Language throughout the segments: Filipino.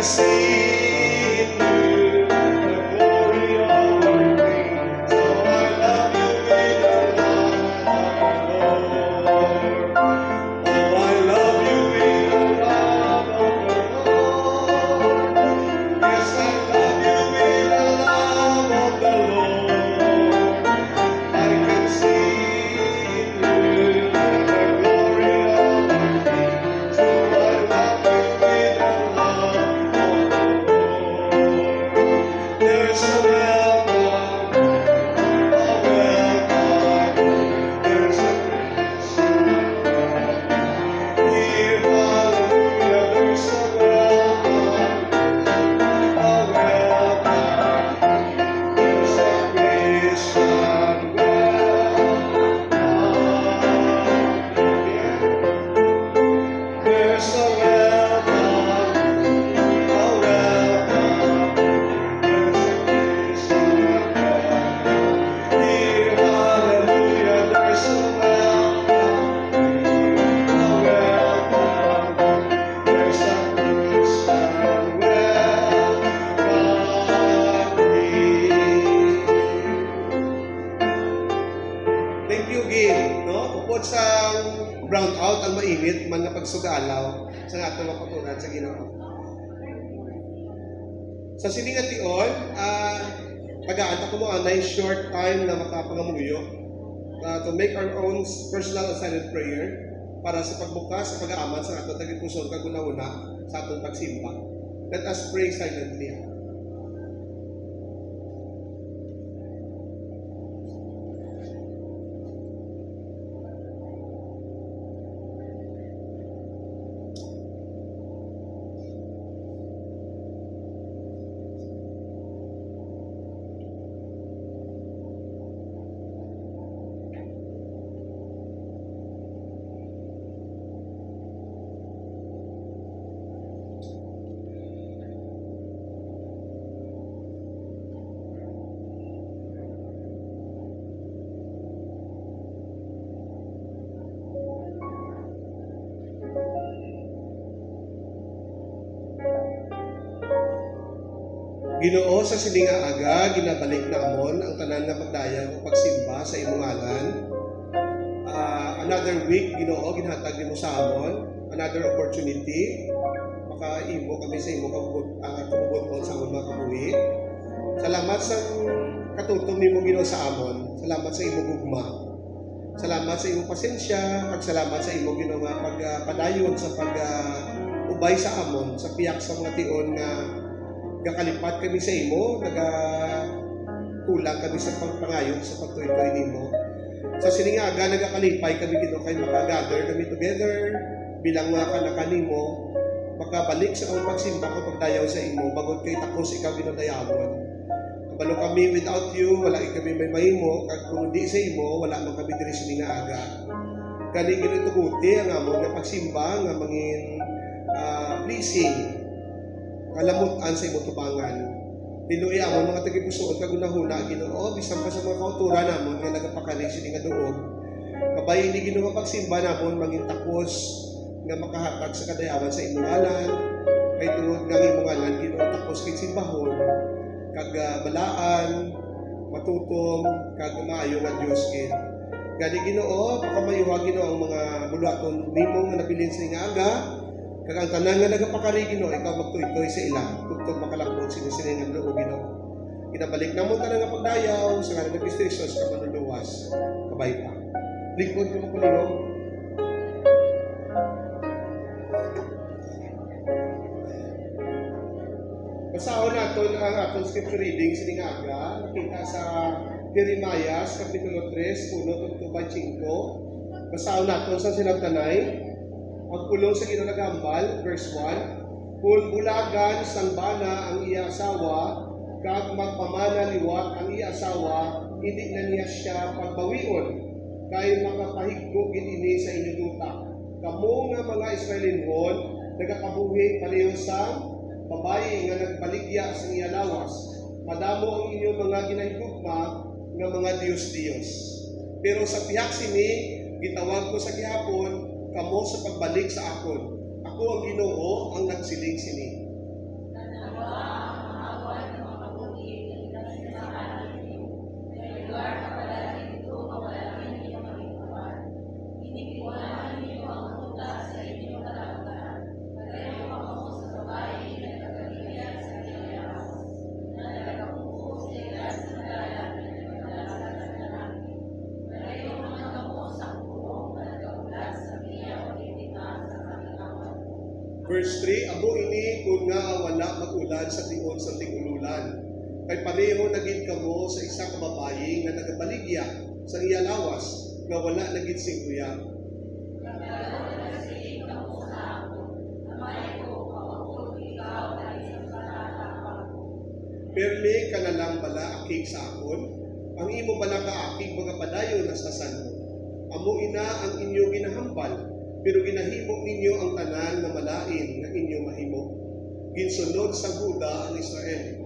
can see sa pagbukas sa pag-aaman sa ato tagit puso kaguna-una sa atong pagsimba. Let us pray silently. Ginoo sa sininga aga, ginabalik na amon ang tanan nga pagdayag o pagsimba sa imong ngalan. Ah, another week, Ginoo, ginhatag nimo sa amon. Another opportunity. Makaimo kami sa imo kabut uh, kabubuton sa amon mga kabuhi. Salamat sa katutom nimo Ginoo sa amon. Salamat sa imo gugma. Salamat sa imong pasensya, pagsalamat sa imo Ginoo nga pagpadayon sa pag uh, ubay sa amon sa piyak sa mga tion nga gakalipat kami sa imo, naga kulang kami sa pagpangayon sa pagtuloy nimo. Sa siningaga nagakalipay kami gito kay makagather kami together bilang mga kanaka nimo makabalik sa among pagsimba ko pagdayaw sa imo bagod kay takos ikaw ginodayawon. Kabalo kami without you, wala kami may mahimo kag kung di sa imo wala man kami diri siningaga. Kani ginito buti ang among nga pagsimba nga mangin ah, pleasing kalamutan sa imong tubangan. Pinuy amon mga tagipusoon kagunahuna Ginoo bisan pa sa mga kauturan namon nga nagapakali sini nga duog. Kabay ni Ginoo pagsimba namon mangin tapos nga makahatag sa kadayawan sa imong ngalan. Kay tungod nga imong ngalan Ginoo tapos kay simbahon kag ah, balaan matutom kag maayo nga Dios gid. Gani Ginoo pakamayuha Ginoo ang mga bulaton nimo nga nabilin sa nga aga kag ang tanan nga nagapakari Ginoo ikaw magtuy-toy sa ila tugtog makalakbot sino sino nga Ginoo Ginoo kinabalik na mo tanan nga pagdayaw sa ng Kristo Jesus ka manuluwas kabay pa. Lingkod ko mo Basahon naton ang atong scripture reading sining aga nakita sa Jeremiah kapitulo 3 1 tugtog 5 Basahon naton sa sinagtanay Pagpulong sa ginagambal, verse 1, Kung bulagan sang bana ang iya asawa, kag magpamana liwat ang iya asawa, hindi na niya siya pagbawion, kay makapahigugin ini sa inyong duta. Kamu nga mga Israelinhon, nagakabuhi pareho sa babae nga nagbaligya sa iya lawas. Madamo ang inyong mga ginahigugma nga mga Diyos-Diyos. Pero sa pihak sini, gitawag ko sa gihapon, kamo sa pagbalik sa akon. Ako ang Ginoo ang nagsiling mag-ulan sa tingod sa tingululan. Kay pareho naging kamo sa isa ka babayi nga nagabaligya sa iya lawas nga wala naging singkuya. Permi ka na lang bala akig sa akon, ang imo bala ka akig mga padayon na sa sanmo. Amo ina ang inyo ginahambal, pero ginahimo ninyo ang tanan na malain nga inyo mahimo. Ginsunod sa Huda ang Israel.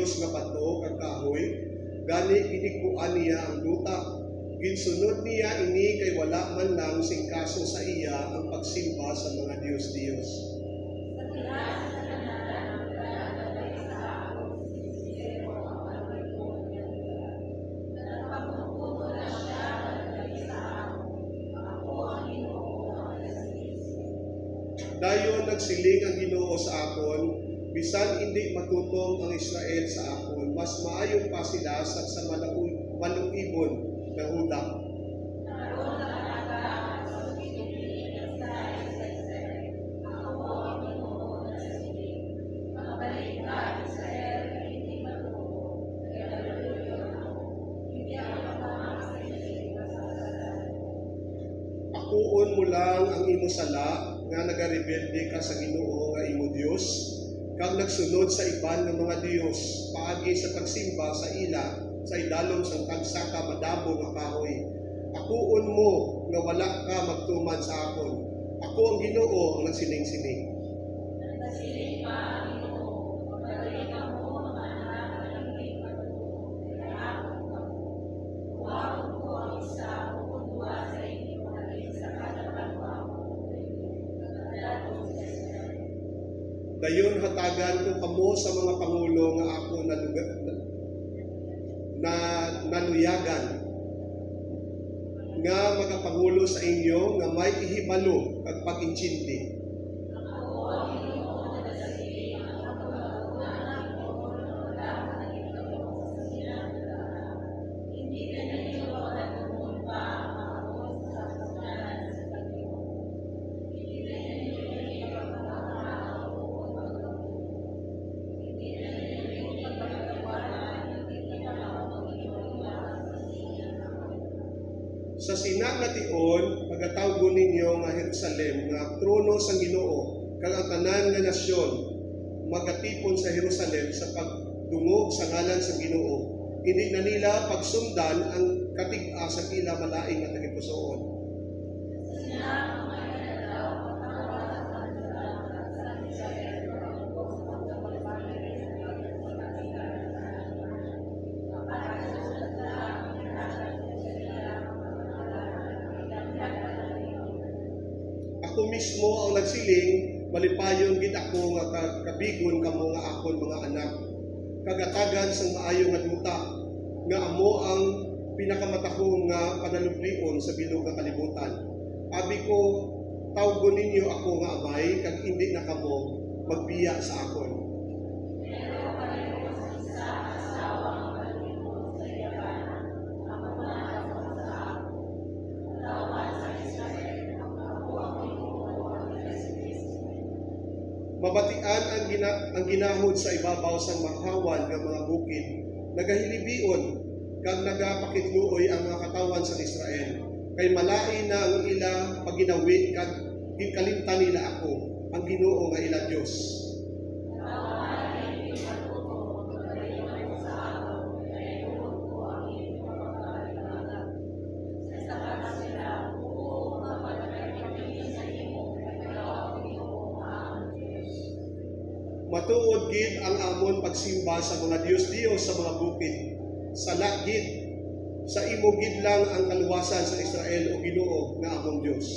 Dios-Dios nga bato kag kahoy, gani inikuan niya ang luta. Ginsunod niya ini kay wala man lang singkaso sa iya ang pagsimba sa mga Dios-Dios. Dayon nagsiling ang Ginoo sa akon, bisan hindi matutong ang Israel sa akon, mas maayo pa sila sa sa maluibon na Huda. Kag nagsunod sa iban nga mga Dios paagi sa pagsimba sa ila sa idalom sang tagsa ka madamo nga kahoy. Akuon mo nga wala ka magtuman sa akon. Ako ang Ginoo ang nagsining-sining. Dayon hatagan ko kamo sa mga pangulo nga ako naluga, na naluyagan nga magapangulo sa inyo nga may ihibalo kag pag-intindi. Pagsundan ang katig-a sa ila malaing nga tagipusoon. Ako mismo ang nagsiling, malipayon gid ako nga ka- kabigon kamo nga akon mga anak. Kagatagan sang maayo nga duta, nga amo ang pinakamatahong nga panalublion sa bilog nga kalibutan. Abi ko, tawgon ninyo ako nga amay, kag hindi na kamo magbiya sa akon. Mabatian ang, gina, ang ginahod sa ibabaw sa makawan ng mga bukid. Nagahilibion, kag nagapakitluoy ang mga katawan sa Israel. Kay malai na ang ila paginawi kag gikalimtan nila ako, ang Ginoo nga ila Dios. Matuod gid ang amon pagsimba sa mga Dios-Dios sa mga bukid Sala gid sa imo gid lang ang kaluwasan sa Israel o Ginoo nga among Dios.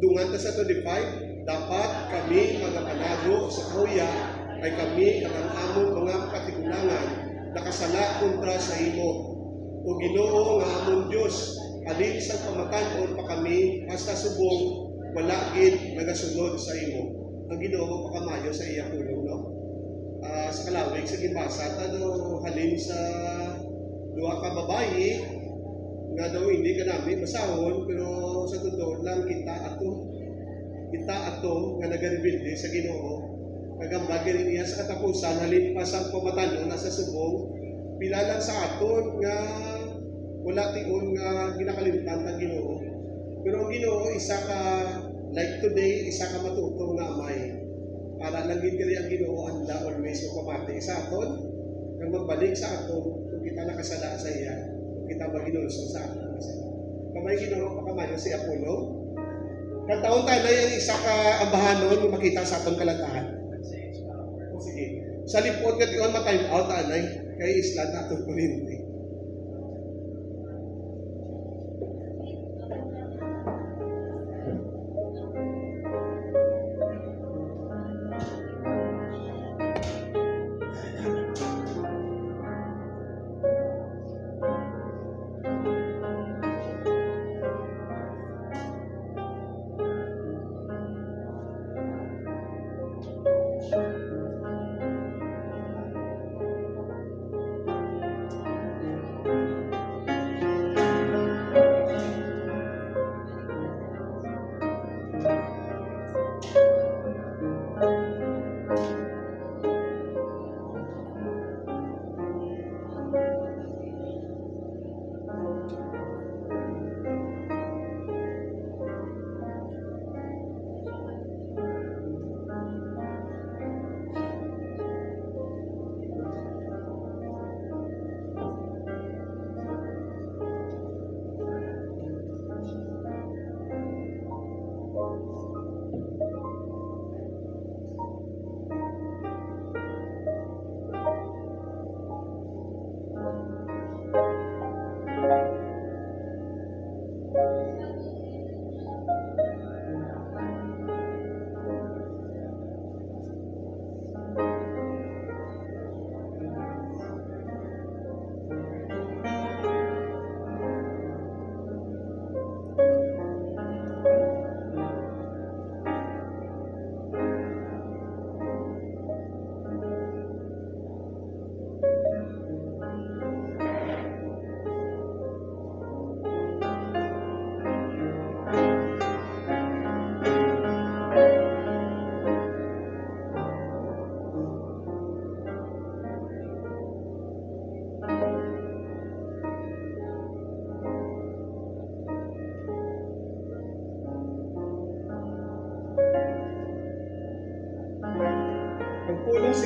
Dungan sa 25, dapat kami mga panago sa kuya ay kami ang among mga katigulangan nakasala kontra sa imo. O Ginoo nga among Dios, alin sa pamatanon pa kami basta subong wala gid nagasunod sa imo. Ang Ginoo pakamayo sa iya pulong no. Ah, sa kalawig sa gibasa tano halin sa duha ka babayi nga daw hindi ka namin masahon pero sa totoo lang kita ato kita ato nga nagarebilde sa Ginoo kagamba rin niya sa katapusan halin pa sa pamatanon nasa subong pila lang sa aton nga wala tion nga ginakalimutan ng Ginoo pero ang Ginoo isa ka like today isa ka matuto nga amay para gid kini ang Ginoo anda always mo pamati sa aton kang magbalik sa aton kung kita nakasala sa iya kita maginulso sa atin. Kamay ginoo pa kamayo si Apollo. Kataon tayo na yung isa ka ambahanon nga makita sa atong kalatahan. O sige. Sa lipot nga tiyon ma-time out anay kay isla na atong kurinti. Pagpulong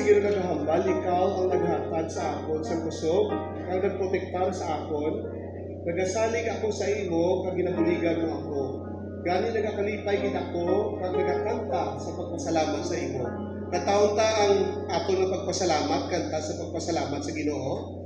sige nga nagahambal, ikaw ang naghatag sa akon sa kusog, ang nagprotektar sa akon, nagasalig ako sa imo, kag ginabuligan mo ako. Gani nagakalipay gid ako, kag nagakanta sa pagpasalamat sa imo. Kataon ta ang ato nga pagpasalamat, kanta sa pagpasalamat sa Ginoo.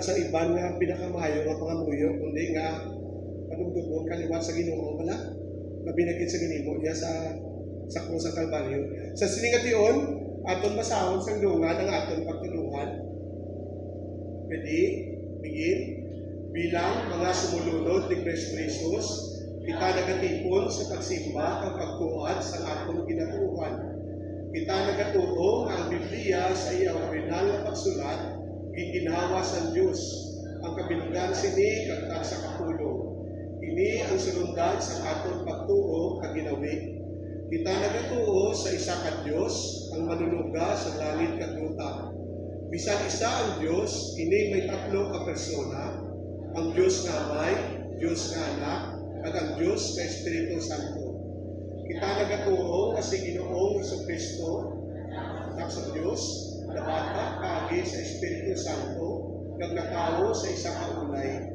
Wala sa iban nga pinakamayo nga pangamuyo, kundi nga panugtugon kaliwat sa Ginoo wala. Mabinagit sa ginimo niya sa sa krus sa Kalbaryo. Sa siningation, aton basahon sa dungan ang aton pagtulungan. Pwede, begin, bilang mga sumulunod ni Kristo Jesus, kita nagatipon sa pagsimba kag pagtuad sa atong ginatuhan. Kita nagatuo nga ang Biblia sa iyang original nga pagsulat giginawa sa Dios ang kabilugan sini kag sa kapulong. Ini ang sulundan sa aton pagtuo kag ginawi. Kita nagatuo sa isa ka Dios ang manuluga sa langit kag luta. Bisan isa ang Dios, ini may tatlo ka persona, ang Dios nga Amay, Dios nga Anak, at ang Diyos na Espiritu Santo. Kita nagatuo nga si Ginoong Iso Kristo, anak sa Diyos, na bata kagi sa Espiritu Santo, kag nakawo sa isang kaulay.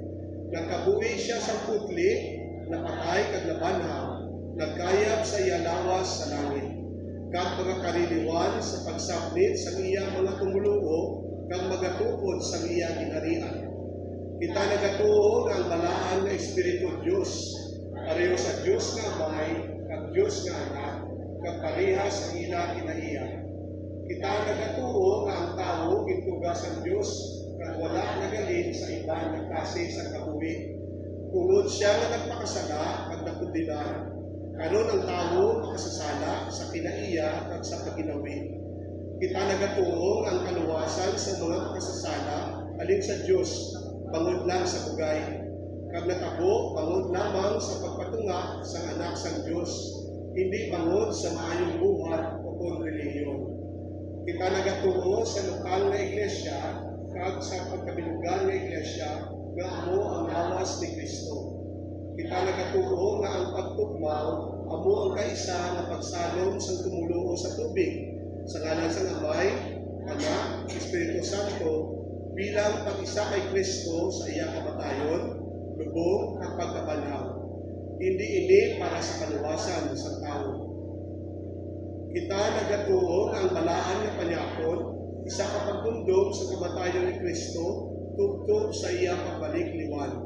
Nagkabuhi siya sa putli, napatay kag nabanhaw, nagkayab sa iya lawas sa langit. Kag mga kariliwan sa pagsabnit sa iya mga tumuluo, kag magatukod sa iya ginarian. Kita nagatuo ang balaan nga Espiritu Diyos, pareho sa Diyos nga Amay, kag Diyos nga Anak, kag pareha sa ila kinaiya. Kita nagatuo nga ang tao gintugasan Diyos, kag wala nagalin sa iba nga klase sa kabuhi. Tungod siya nga nagpakasala kag nakundinar, karon ang tao makasasala sa kinaiya kag sa paginawi. Kita nagatuo ang kaluwasan sa mga makasasala alin sa Diyos bangod lang sa bugay. Kag natabo, bangod lamang sa pagpatunga sa anak sa Diyos, hindi bangod sa maayong buhat. Kita nagatuo sa lokal na iglesia, kag sa pagkabilugan nga iglesia, nga amo ang lawas ni Kristo. Kita nagatuo nga ang pagtugmaw, amo ang kaisa nga pagsalom sa tumuluo sa tubig, sa ngalan sa Amay, Anak, Espiritu Santo, bilang pag-isa kay Kristo sa iyang kamatayon, lubog at pagkabanhaw. Hindi ini para sa kaluwasan sa tao. Kita nagatuo ang balaan ng panyakon, isa ka pagtundog sa kamatayon ni Kristo, tugtog sa iyang pagbalik liwan.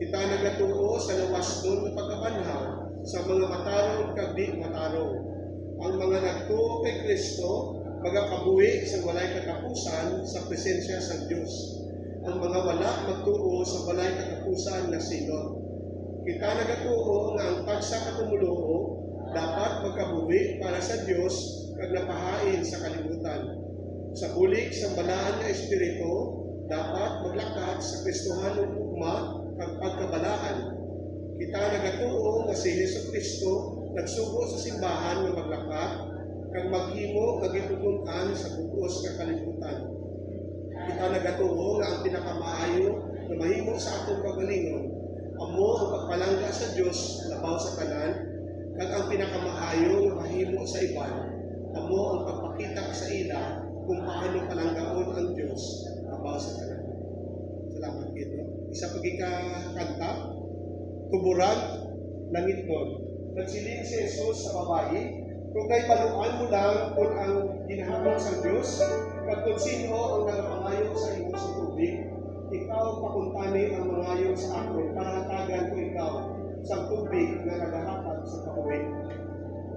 Kita nagatuo sa lawas doon ng pagkabanhaw sa mga matarong kag di matarong. Ang mga nagtuo kay Kristo magakabuhi sa walay katapusan sa presensya sa Diyos. Ang mga wala magtuo sa walay katapusan na silot. Kita nagatuo nga ang tagsa katumuluo dapat magkabuhi para sa Diyos kag napahain sa kalibutan. Sa bulik sa balaan nga espiritu, dapat maglakad sa Kristohan ng ugma kag pagkabalaan. Kita nagatuo nga si Hesus Kristo nagsugo sa simbahan nga maglakad kag maghimo nga gitugunan sa bugos nga kalibutan. Kita nagatuo nga ang pinakamaayo na mahimo sa atong kagalingon amo ang pagpalangga sa Dios labaw sa tanan kag ang pinakamaayo nga mahimo sa iban amo ang pagpakita sa ila kung paano palanggaon ang Dios labaw sa tanan. Salamat kito. Isa pagi ka kanta tuburan langit nun. Nagsiling si Jesus sa babae, kung kay paluan mo lang kung ang ginahamon sa Diyos, kung sino ang nagapangayo sa imo sa tubig, ikaw pakuntani ang mangayo sa akon, kahatagan ko ikaw sa tubig na kahuwi.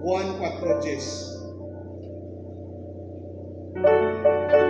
Juan 4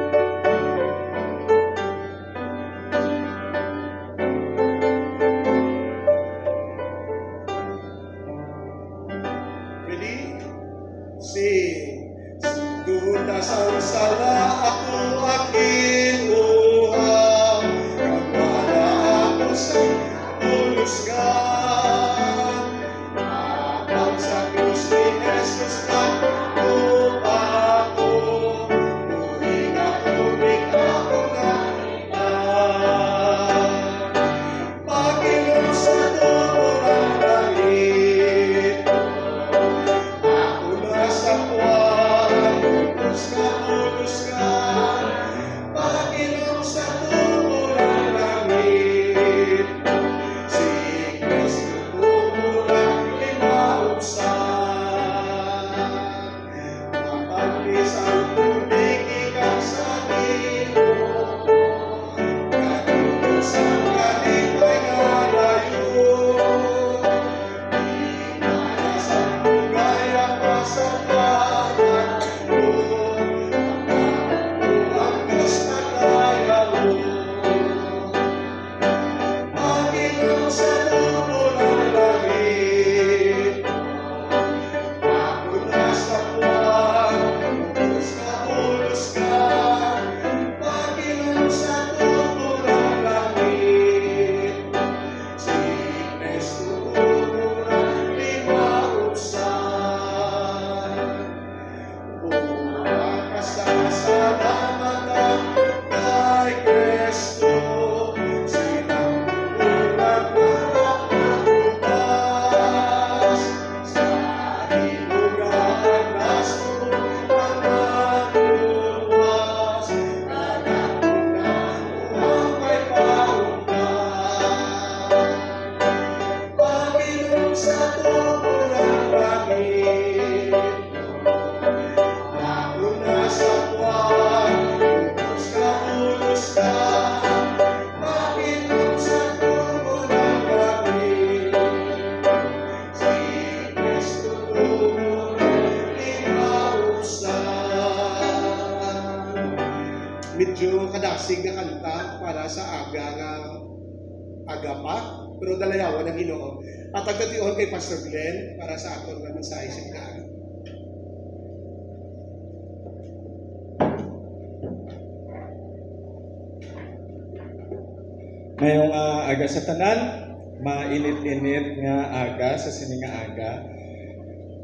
mainit-init nga aga sa sininga aga.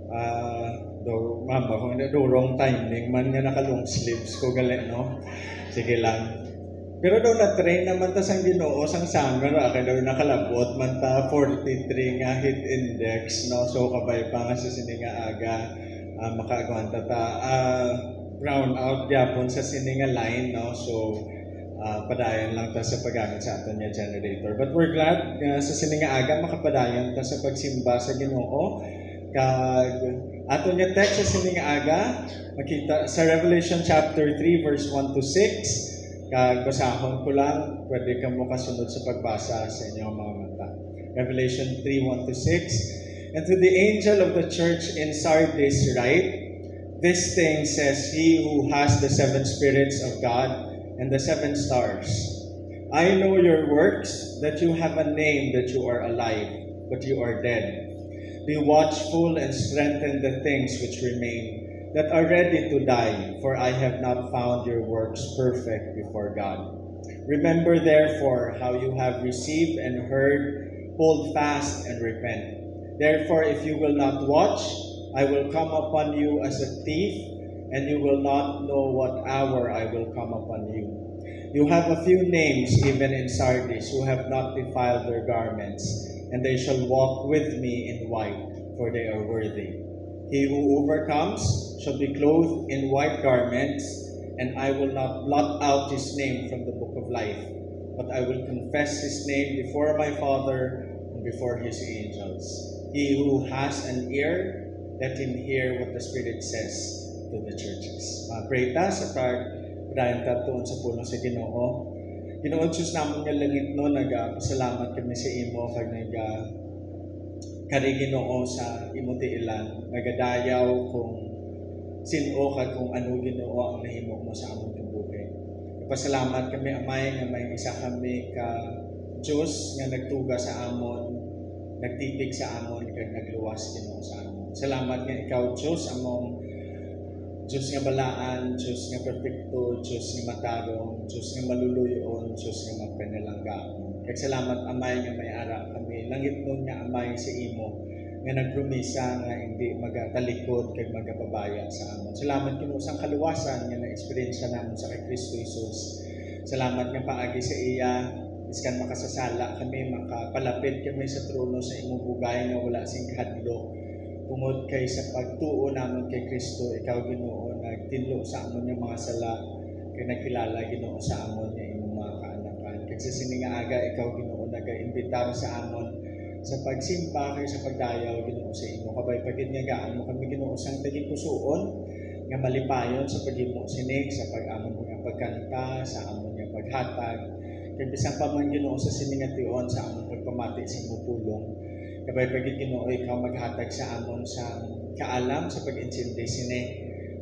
Uh, do mama ko na do wrong timing man nga naka long sleeves ko gali no. Sige lang. Pero daw na-train naman ta sang Ginoo sang summer aka daw nakalabot man ta 43 nga heat index no. So kabay pa nga sa sininga aga uh, makaagwanta ta uh, brown out gyapon sa sininga line no. So uh, padayon lang ta sa paggamit sa aton nga generator. But we're glad uh, sa sininga aga makapadayon ta sa pagsimba sa Ginoo kag aton nga text sa sininga aga makita sa Revelation chapter 3 verse 1 to 6 kag basahon ko lang pwede ka mo kasunod sa pagbasa sa inyong mga mata. Revelation 3 1 to 6 And to the angel of the church in Sardis write This thing says he who has the seven spirits of God and the seven stars. I know your works, that you have a name, that you are alive, but you are dead. Be watchful and strengthen the things which remain, that are ready to die, for I have not found your works perfect before God. Remember therefore how you have received and heard, hold fast and repent. Therefore, if you will not watch, I will come upon you as a thief and you will not know what hour I will come upon you. You have a few names even in Sardis who have not defiled their garments, and they shall walk with me in white, for they are worthy. He who overcomes shall be clothed in white garments, and I will not blot out his name from the book of life, but I will confess his name before my Father and before his angels. He who has an ear, let him hear what the Spirit says to the churches. Uh, pray ta sa pag dayon ta tuon sa puno sa Ginoo. Ginoo Diyos namon nga langit no nagapasalamat kami sa imo kag naga kari Ginoo sa imo ti ilan nagadayaw kung sino ka kung ano Ginoo ang nahimo mo sa among buhay. Pasalamat kami amay nga may isa kami ka Diyos nga nagtuga sa amon, nagtipig sa amon kag nagluwas Ginoo sa amon. Salamat nga ikaw Diyos among Diyos nga balaan, Diyos nga perfecto, Diyos nga matarong, Diyos nga maluluyon, Diyos nga magpanalanggaon. Kaya salamat amay nga may ara kami. Langit nun nga amay sa imo nga nagpromisa nga hindi magatalikod kay magapabaya sa amon. Salamat kimo sa kaluwasan nga na-experience namon sa kay Kristo Jesus. Salamat nga paagi sa iya iskan makasasala kami, makapalapit kami sa trono sa imong bugay nga wala sing kahadlok tungod kay sa pagtuo naman kay Kristo, ikaw Ginoo nagtinlo sa amon yung mga sala kay nagkilala Ginoo sa amon nga imong mga kaanakan. Kay sa sininga aga ikaw Ginoo nagaimbitaw sa amon sa pagsimpa kay sa pagdayaw Ginoo sa imo kabay pagid nga gaan mo kami Ginoo sang taging pusuon nga malipayon sa pagimo sinig sa pag-amon nga pagkanta sa amon nga paghatag kay bisan pa man Ginoo sa siningation sa amon pagpamati sa imong pulong Kabay pagit Ginoo ikaw maghatag sa amon sa kaalam sa pag-intindi sini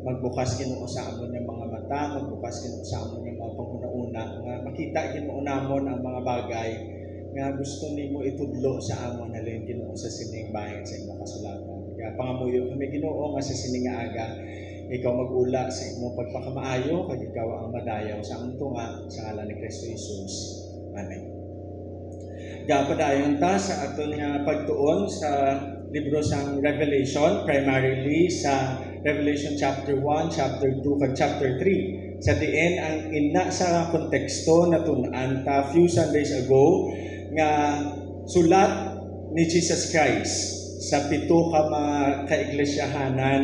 magbukas Ginoo sa amon ng mga mata, magbukas Ginoo sa amon ng mga panguna-una nga makita Ginoo namon ang mga bagay nga gusto nimo itudlo sa amon halin Ginoo sa sining bahin sa imong kasulatan. Kaya pangamuyo kami Ginoo nga sa sining aga ikaw magula sa imong pagpakamaayo kag ikaw ang madayaw sa among tunga sa ngalan ni Kristo Jesus. Amen. Gapadayon ta sa aton nga pagtuon sa libro sang Revelation, primarily sa Revelation chapter 1, chapter 2, kag chapter 3. Sa diin ang ina sa konteksto na tunan ta few Sundays ago nga sulat ni Jesus Christ sa pito ka mga kaiglesia,hanan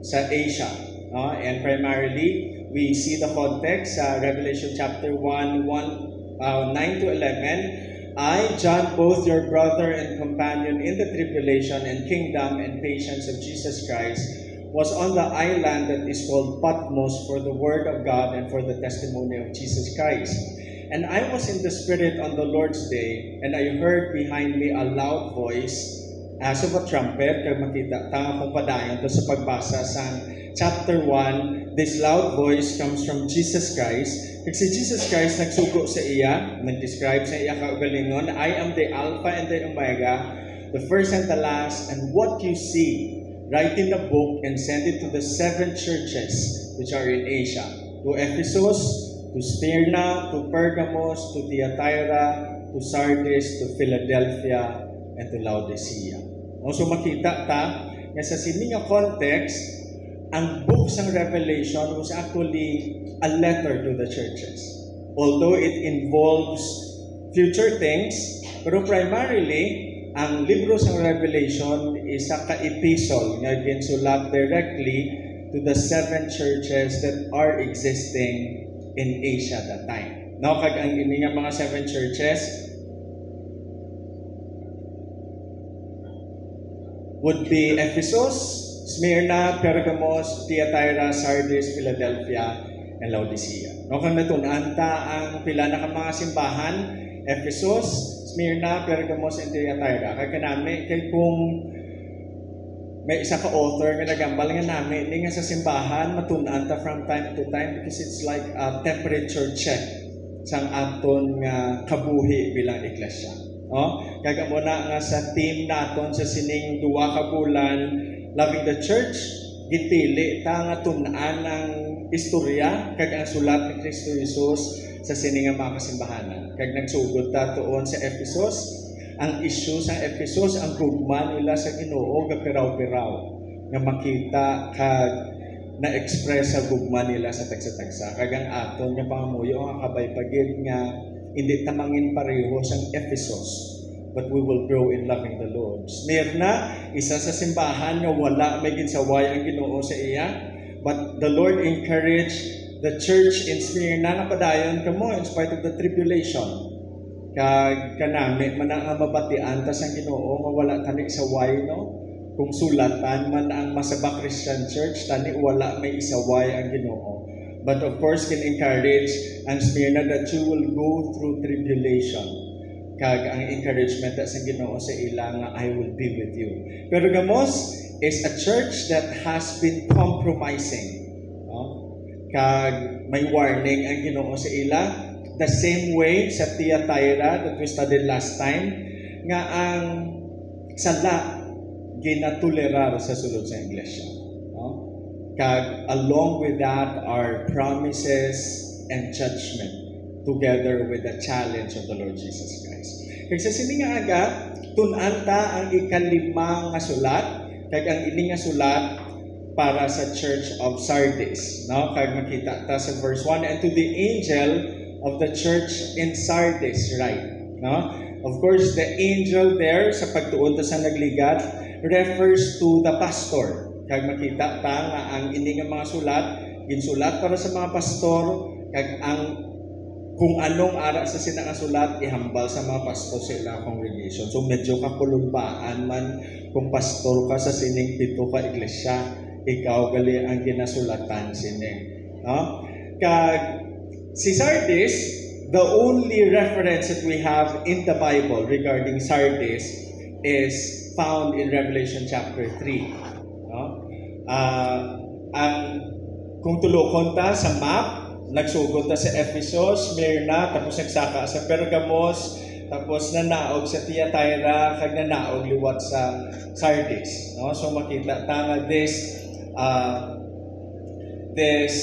sa Asia. No? And primarily, we see the context sa Revelation chapter 1, 1 uh, 9 to 11, I, John, both your brother and companion in the tribulation and kingdom and patience of Jesus Christ, was on the island that is called Patmos for the word of God and for the testimony of Jesus Christ. And I was in the Spirit on the Lord's day, and I heard behind me a loud voice as of a trumpet. Kaya makita, tanga kong padayon to sa pagbasa sa chapter 1. This loud voice comes from Jesus Christ Kag si Jesus Christ nagsugo sa iya, nag-describe sa iya kaugalingon, I am the Alpha and the Omega, the first and the last, and what you see, write in the book and send it to the seven churches which are in Asia, to Ephesus, to Smyrna, to Pergamos, to Thyatira, to Sardis, to Philadelphia, and to Laodicea. O so makita ta nga sa sininga context, ang book ng Revelation was actually a letter to the churches. Although it involves future things, pero primarily, ang libro ng Revelation is a ka-epistle nga ginsulat directly to the seven churches that are existing in Asia that time. Now, kag ang ini mga seven churches would be Ephesus, Smyrna, Pergamos, Thyatira, Sardis, Philadelphia, and Laodicea. No, kung natunan ta ang pila na ka mga simbahan, Ephesus, Smyrna, Pergamos, and Thyatira. Kaya kanami, kay kung may isa ka author nga nagambal nga namin, ni nga sa simbahan, matunan ta from time to time because it's like a temperature check sang aton nga kabuhi bilang iglesia. No? Kaya mo na nga sa team naton sa sining duwa ka bulan Loving the Church, gitili ta nga tun-an ang istorya kag ang sulat ni Kristo Jesus sa sininga mga kasimbahanan. Kag nagsugod ta tuon sa Ephesus, ang issue sa Ephesus ang gugma nila sa Ginoo nga piraw-piraw nga makita kag na-express sa gugma nila sa tagsa-tagsa. Kag ang aton nga pangamuyo ang kabay pagid nga hindi tamangin pareho sa Ephesus but we will grow in loving the Lord. Smyrna, isa sa simbahan nga wala may ginsaway ang Ginoo sa iya, but the Lord encouraged the church in Smyrna nga padayon kamo in spite of the tribulation. Kag kanami man ang mabatian tas ang Ginoo nga wala tani isaway no. Kung sulatan man ang Masaba Christian Church tani wala may isaway ang Ginoo. But of course can encourage ang Smyrna that you will go through tribulation kag ang encouragement sa Ginoo sa ila nga I will be with you. Pero gamos is a church that has been compromising. No? Kag may warning ang Ginoo sa ila the same way sa Thyatira that we studied last time nga ang sala ginatolerar sa sulod sa iglesia. No? Kag along with that are promises and judgment together with the challenge of the Lord Jesus Christ. Kag sa sini nga aga, tunanta ang ikalima nga sulat, kag ang ini nga sulat para sa Church of Sardis. No? Kag makita ta sa verse 1, And to the angel of the church in Sardis, right? No? Of course, the angel there, sa pagtuon ta sa nagligat, refers to the pastor. Kag makita ta nga ang ini nga mga sulat, ginsulat para sa mga pastor, kag ang kung anong ara sa sinakasulat, ihambal sa mga pastor sa ilang congregation. So medyo kakulumbaan man kung pastor ka sa sining pito ka iglesia, ikaw gali ang ginasulatan sining. No? Kag si Sardis, the only reference that we have in the Bible regarding Sardis is found in Revelation chapter 3. No? Uh, ang kung tulokon ta sa map nagsugod ta sa Ephesus, Smyrna, tapos nagsaka sa Pergamos, tapos nanaog sa Thyatira, kag nanaog liwat sa Sardis. No? So makita ta this uh, this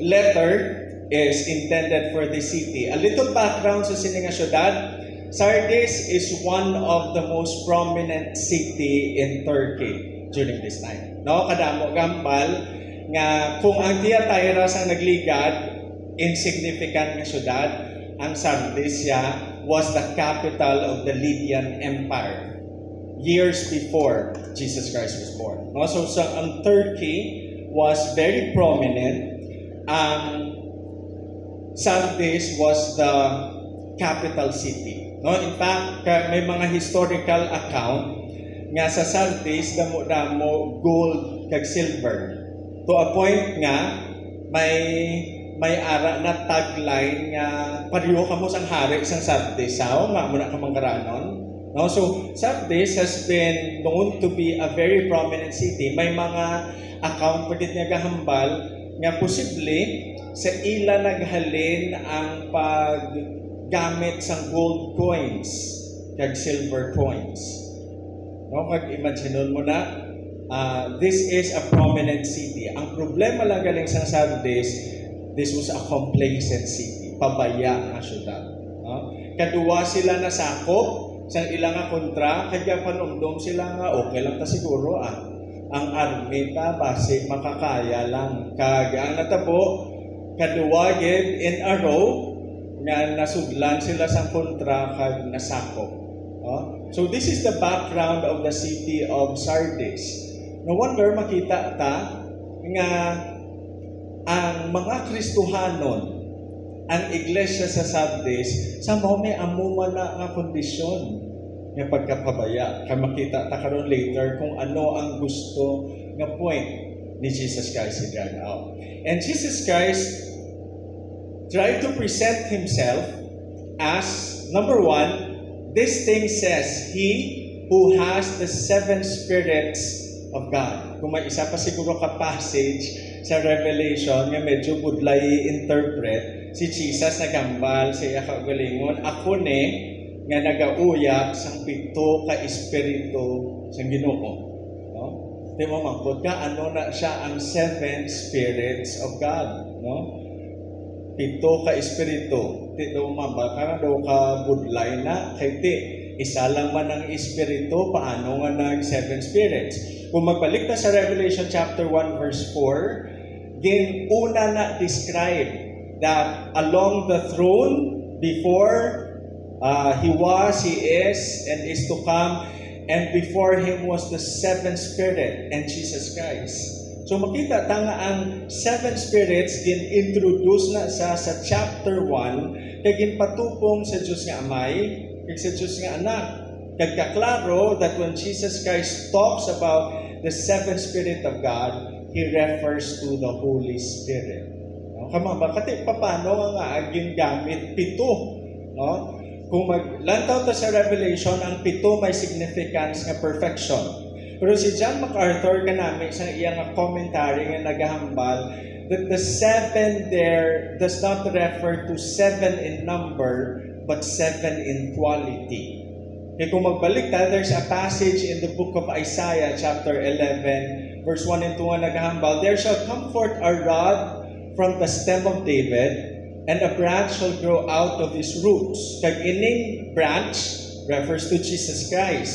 letter is intended for the city. A little background sa sininga syudad. Sardis is one of the most prominent city in Turkey during this time. No, kadamo gampal nga kung ang Thyatira sa nagligad insignificant nga syudad, ang Sardisia was the capital of the Lydian Empire years before Jesus Christ was born. No? So, so ang Turkey was very prominent. Um, Sardis was the capital city. No? In fact, may mga historical account nga sa Sardis damo-damo gold kag silver to a point nga may may ara na tagline nga pariyo ka mo sang hari sang Sardis. Sao, nga mo na ka manggaranon. No? So, Sardis has been known to be a very prominent city. May mga account pa niya gahambal nga posible sa ila naghalin ang paggamit sa gold coins kag silver coins. No, kag imagine mo na uh, this is a prominent city. Ang problema lang galing sa Sardis, this was a complacent city, pabaya nga syudad. No? Kaduwa sila nasakop sa ilang kontra, kaya panumdum sila nga okay lang ta siguro ah. Ang army ta base makakaya lang. Kag ang natabo kaduwagid in a row nga nasudlan sila sa kontra kag nasakop. Oh? So this is the background of the city of Sardis. No wonder makita ta nga ang mga Kristohanon ang iglesia sa Sardis sa mao may amuman na nga kondisyon nga pagkapabaya ka makita ta karon later kung ano ang gusto nga point ni Jesus Christ drag out. And Jesus Christ tried to present himself as number one, this thing says, He who has the seven spirits of God. Kung may isa pa siguro ka passage sa Revelation nga medyo budlay interpret, si Jesus nagambal sa iya kagalingon, ako ni nga nagauya sang pito ka espiritu sa Ginoo. No? Di mo mangkot ka ano na siya ang seven spirits of God, no? Pito ka espiritu. Di daw mabaka daw ka budlay na kay ti isa lang man ang espiritu paano nga nag seven spirits. Kung magbalik ta sa Revelation chapter 1 verse 4, gin una na describe that along the throne before Uh, he was, he is, and is to come. And before him was the seven spirit and Jesus Christ. So makita ta nga ang seven spirits gin-introduce na sa sa chapter 1 kay ginpatupong sa Dios nga Amay kay sa Dios nga Anak. Kag kaklaro that when Jesus Christ talks about the seven spirit of God, he refers to the Holy Spirit. No? Kama ba kati paano nga aging gamit pito, no? Kung maglantaw ta sa Revelation, ang pito may significance nga perfection. Pero si John MacArthur kanami sa iyang commentary nga nagahambal that the seven there does not refer to seven in number but seven in quality. Kaya kung magbalik ta, there's a passage in the book of Isaiah chapter 11 verse 1 and 2 nga nagahambal, There shall come forth a rod from the stem of David and a branch shall grow out of his roots. Kag ining branch refers to Jesus Christ.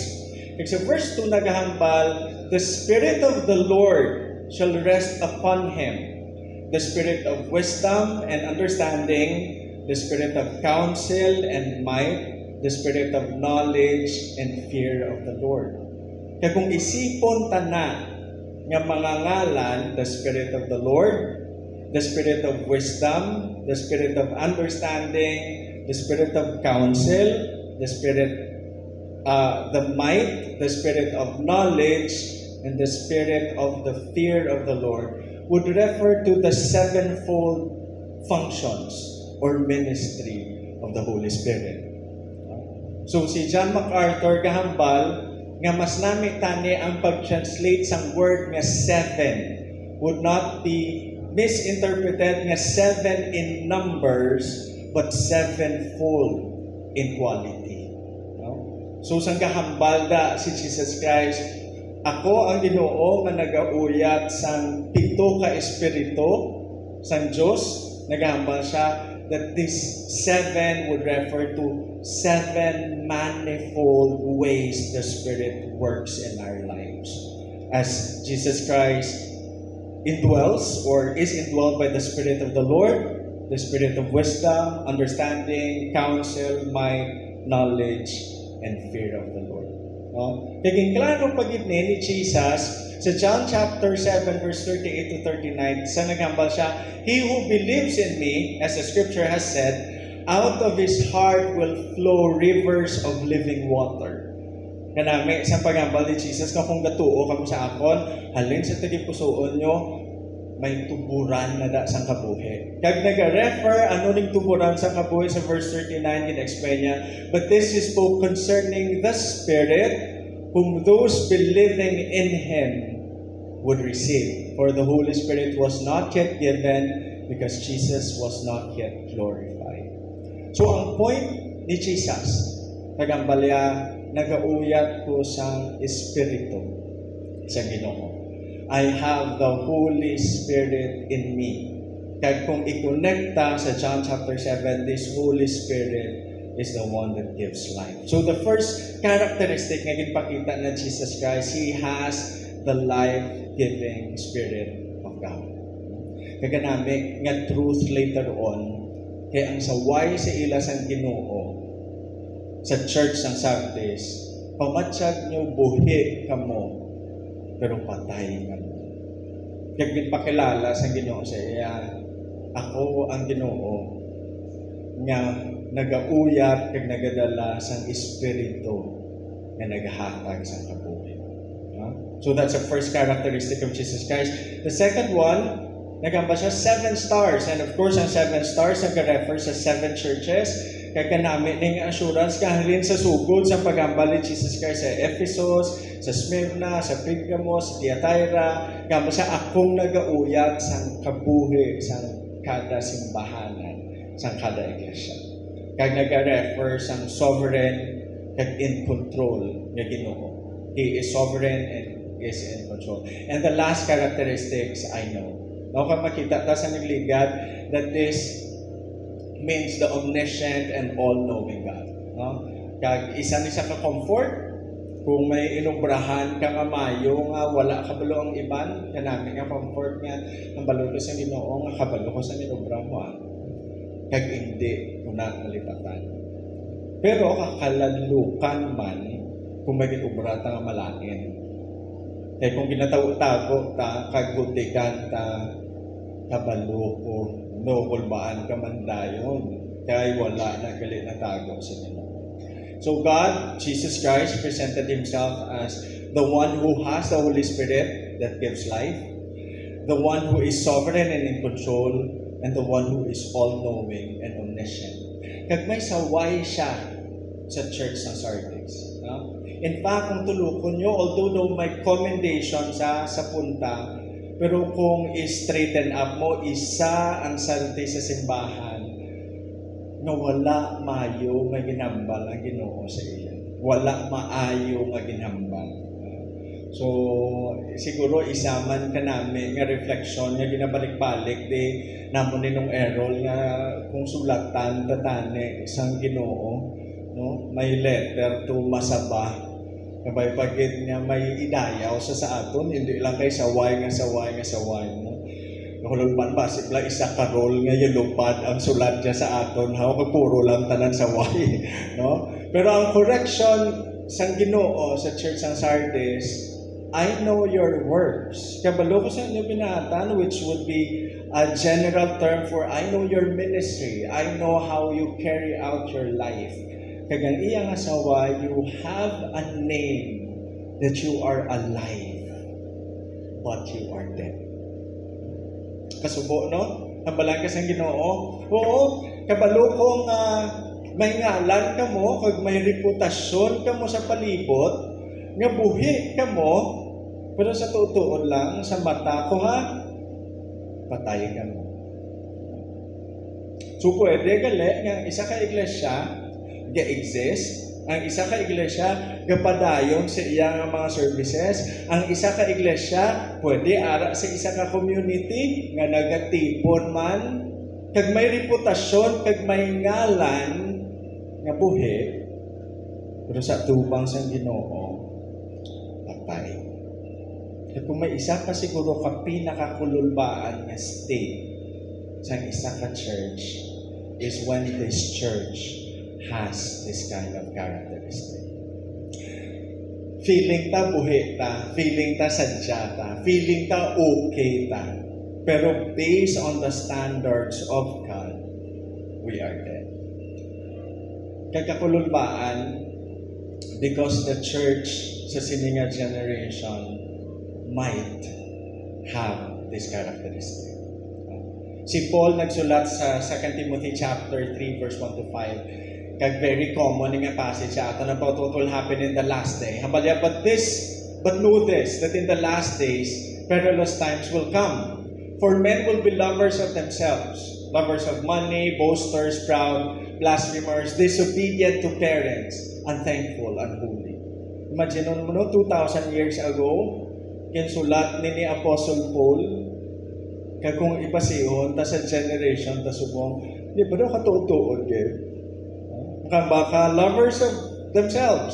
Kag sa verse 2 nagahambal, the Spirit of the Lord shall rest upon him. The Spirit of wisdom and understanding, the Spirit of counsel and might, the Spirit of knowledge and fear of the Lord. Kaya kung isipon ta na nga mga ngalan, the Spirit of the Lord, the spirit of wisdom, the spirit of understanding, the spirit of counsel, the spirit, uh, the might, the spirit of knowledge, and the spirit of the fear of the Lord would refer to the sevenfold functions or ministry of the Holy Spirit. So si John MacArthur gahambal nga mas nami tani ang pag-translate sang word nga seven would not be misinterpreted nga seven in numbers but sevenfold in quality. No? So sang gahambalda si Jesus Christ, ako ang Ginoo nga nagauyat sang pito ka espiritu sang Dios, nagahambal siya that this seven would refer to seven manifold ways the Spirit works in our lives. As Jesus Christ indwells or is indwelled by the Spirit of the Lord, the Spirit of wisdom, understanding, counsel, might, knowledge, and fear of the Lord. No? Kaging klaro pagid ni Jesus sa John chapter 7 verse 38 to 39 sa nagambal siya, He who believes in me, as the scripture has said, out of his heart will flow rivers of living water. Kanami, sa pagambal ni Jesus, na kung gatuo kami sa akon, halin sa tagipusoon nyo, may tuburan na da sa kabuhi. Kag nag-refer, ano ning tuburan sa kabuhi sa verse 39, in-explain niya, But this is spoke concerning the Spirit, whom those believing in Him would receive. For the Holy Spirit was not yet given because Jesus was not yet glorified. So ang point ni Jesus, tagambalya, nagauyat ko sa Espiritu sa Ginoo. I have the Holy Spirit in me. Kaya kung i-connecta sa John chapter 7, this Holy Spirit is the one that gives life. So the first characteristic na ginpakita ng Jesus Christ, He has the life-giving Spirit of God. Kaganami nga truth later on, kaya ang saway sa ila sang Ginoo sa church ng Sardis, pamatsyag niyo buhi kamo, pero patay kamo. Kaya ginpakilala sa Ginoo sa iya, ako ang Ginoo nga nagauyat kag nagadala sang espiritu nga naghatag sa kabuhi. So that's the first characteristic of Jesus Christ. The second one, nagamba siya seven stars. And of course, ang seven stars nag-refer sa seven churches. Kaya kanami ning assurance kahalin sa sugod sa pagambal ni Jesus Christ sa Ephesus, sa Smyrna, sa Pergamo, sa Thyatira. Gamba siya akong nagauyat sa kabuhi sa kada simbahanan, sa kada iglesia. Kag nag-refer sa sovereign kag in control nga Ginoo. He is sovereign and is in control. And the last characteristics I know. No, kung makita ta sa nagligad that this means the omniscient and all-knowing God. No? Kag isa ni sa ka-comfort kung may inubrahan ka nga mayo nga wala kabalo ang iban kanami nga comfort nga ang balo ko sa Ginoo nga kabalo ko sa inubra mo ah. kag hindi ko na malipatan pero kakalalukan man kung may inubra ta nga malangin kaya kung ginatago ta kagutikan ta kabalo ko no kulbaan ka man dayon kay wala na gali na tago sa Ginoo So God, Jesus Christ, presented Himself as the one who has the Holy Spirit that gives life, the one who is sovereign and in control, and the one who is all-knowing and omniscient. Kag may saway siya sa church ng Sardis. No? In fact, kung tulukon nyo, although no, may commendation sa sa punta, pero kung i-straighten up mo, isa ang Sardis sa simbahan, nga wala maayo nga ginambal ang Ginoo sa iya. Wala maayo nga ginambal. So, siguro isaman ka namin nga reflection nga ginabalik-balik di namon ninong error nga kung sulatan tatane isang Ginoo no may letter to masaba kabay pagit nga may idayaw sa sa aton hindi lang kay saway nga saway nga saway no Nahulog ba, sila isa ka role nga yung lupad ang sulat niya sa aton, ha? Kung puro lang tanan sa way, no? Pero ang correction sa ginoo sa Church ng Sardis, I know your works. Kabalo ko sa inyo binatan, which would be a general term for I know your ministry. I know how you carry out your life. Kagang iyang asawa, you have a name that you are alive, but you are dead kasubo, no? Kambalan ka sa ginoo. Oo, kabalo kong uh, may ngalan ka mo, kag may reputasyon ka mo sa palibot, nga buhi ka mo, pero sa totoo lang, sa mata ko ha, patay ka mo. So pwede gali, nga isa ka iglesia, ga-exist, ang isa ka iglesia, gapadayon sa iyang mga services. Ang isa ka iglesia, pwede ara sa isa ka community, nga nagatipon man, kag may reputasyon, kag may ngalan, nga buhi, pero sa tubang sa ginoo, patay. Kaya kung may isa ka siguro ka pinakakululbaan nga state sa isa ka church is when this church has this kind of characteristic. Feeling ta buhi ta, feeling ta sadya ta, feeling ta okay ta. Pero based on the standards of God, we are dead. Kagkakululbaan, because the church sa sininga generation might have this characteristic. Si Paul nagsulat sa 2 Timothy chapter 3 verse 1 to 5 kag very common nga passage sa ato na about what will happen in the last day. But this, but this, that in the last days, perilous times will come. For men will be lovers of themselves, lovers of money, boasters, proud, blasphemers, disobedient to parents, unthankful, unholy. Imagine mo no, 2,000 years ago, kinsulat ni ni Apostle Paul, kaya kung ipasihon, ta sa generation, ta subong, di ba daw katutuod eh? Baka lovers of themselves,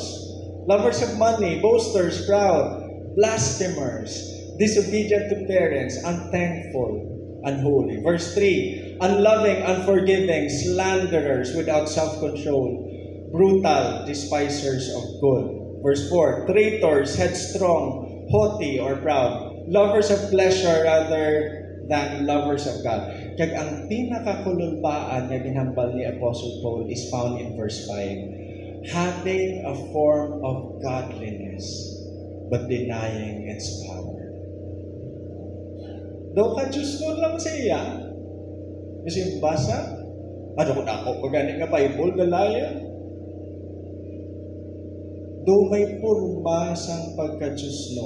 lovers of money, boasters, proud, blasphemers, disobedient to parents, unthankful, unholy. Verse 3, unloving, unforgiving, slanderers without self-control, brutal, despisers of good. Verse 4, traitors, headstrong, haughty or proud, lovers of pleasure rather than lovers of God. Kag ang pinakakululbaan na ginhambal ni Apostle Paul is found in verse 5. Having a form of godliness, but denying its power. Daw ka Diyos nun lang sa iya. Kasi basa, ano ko na ako, pagani nga Bible, galaya. Do may purma sang pagka-Diyos.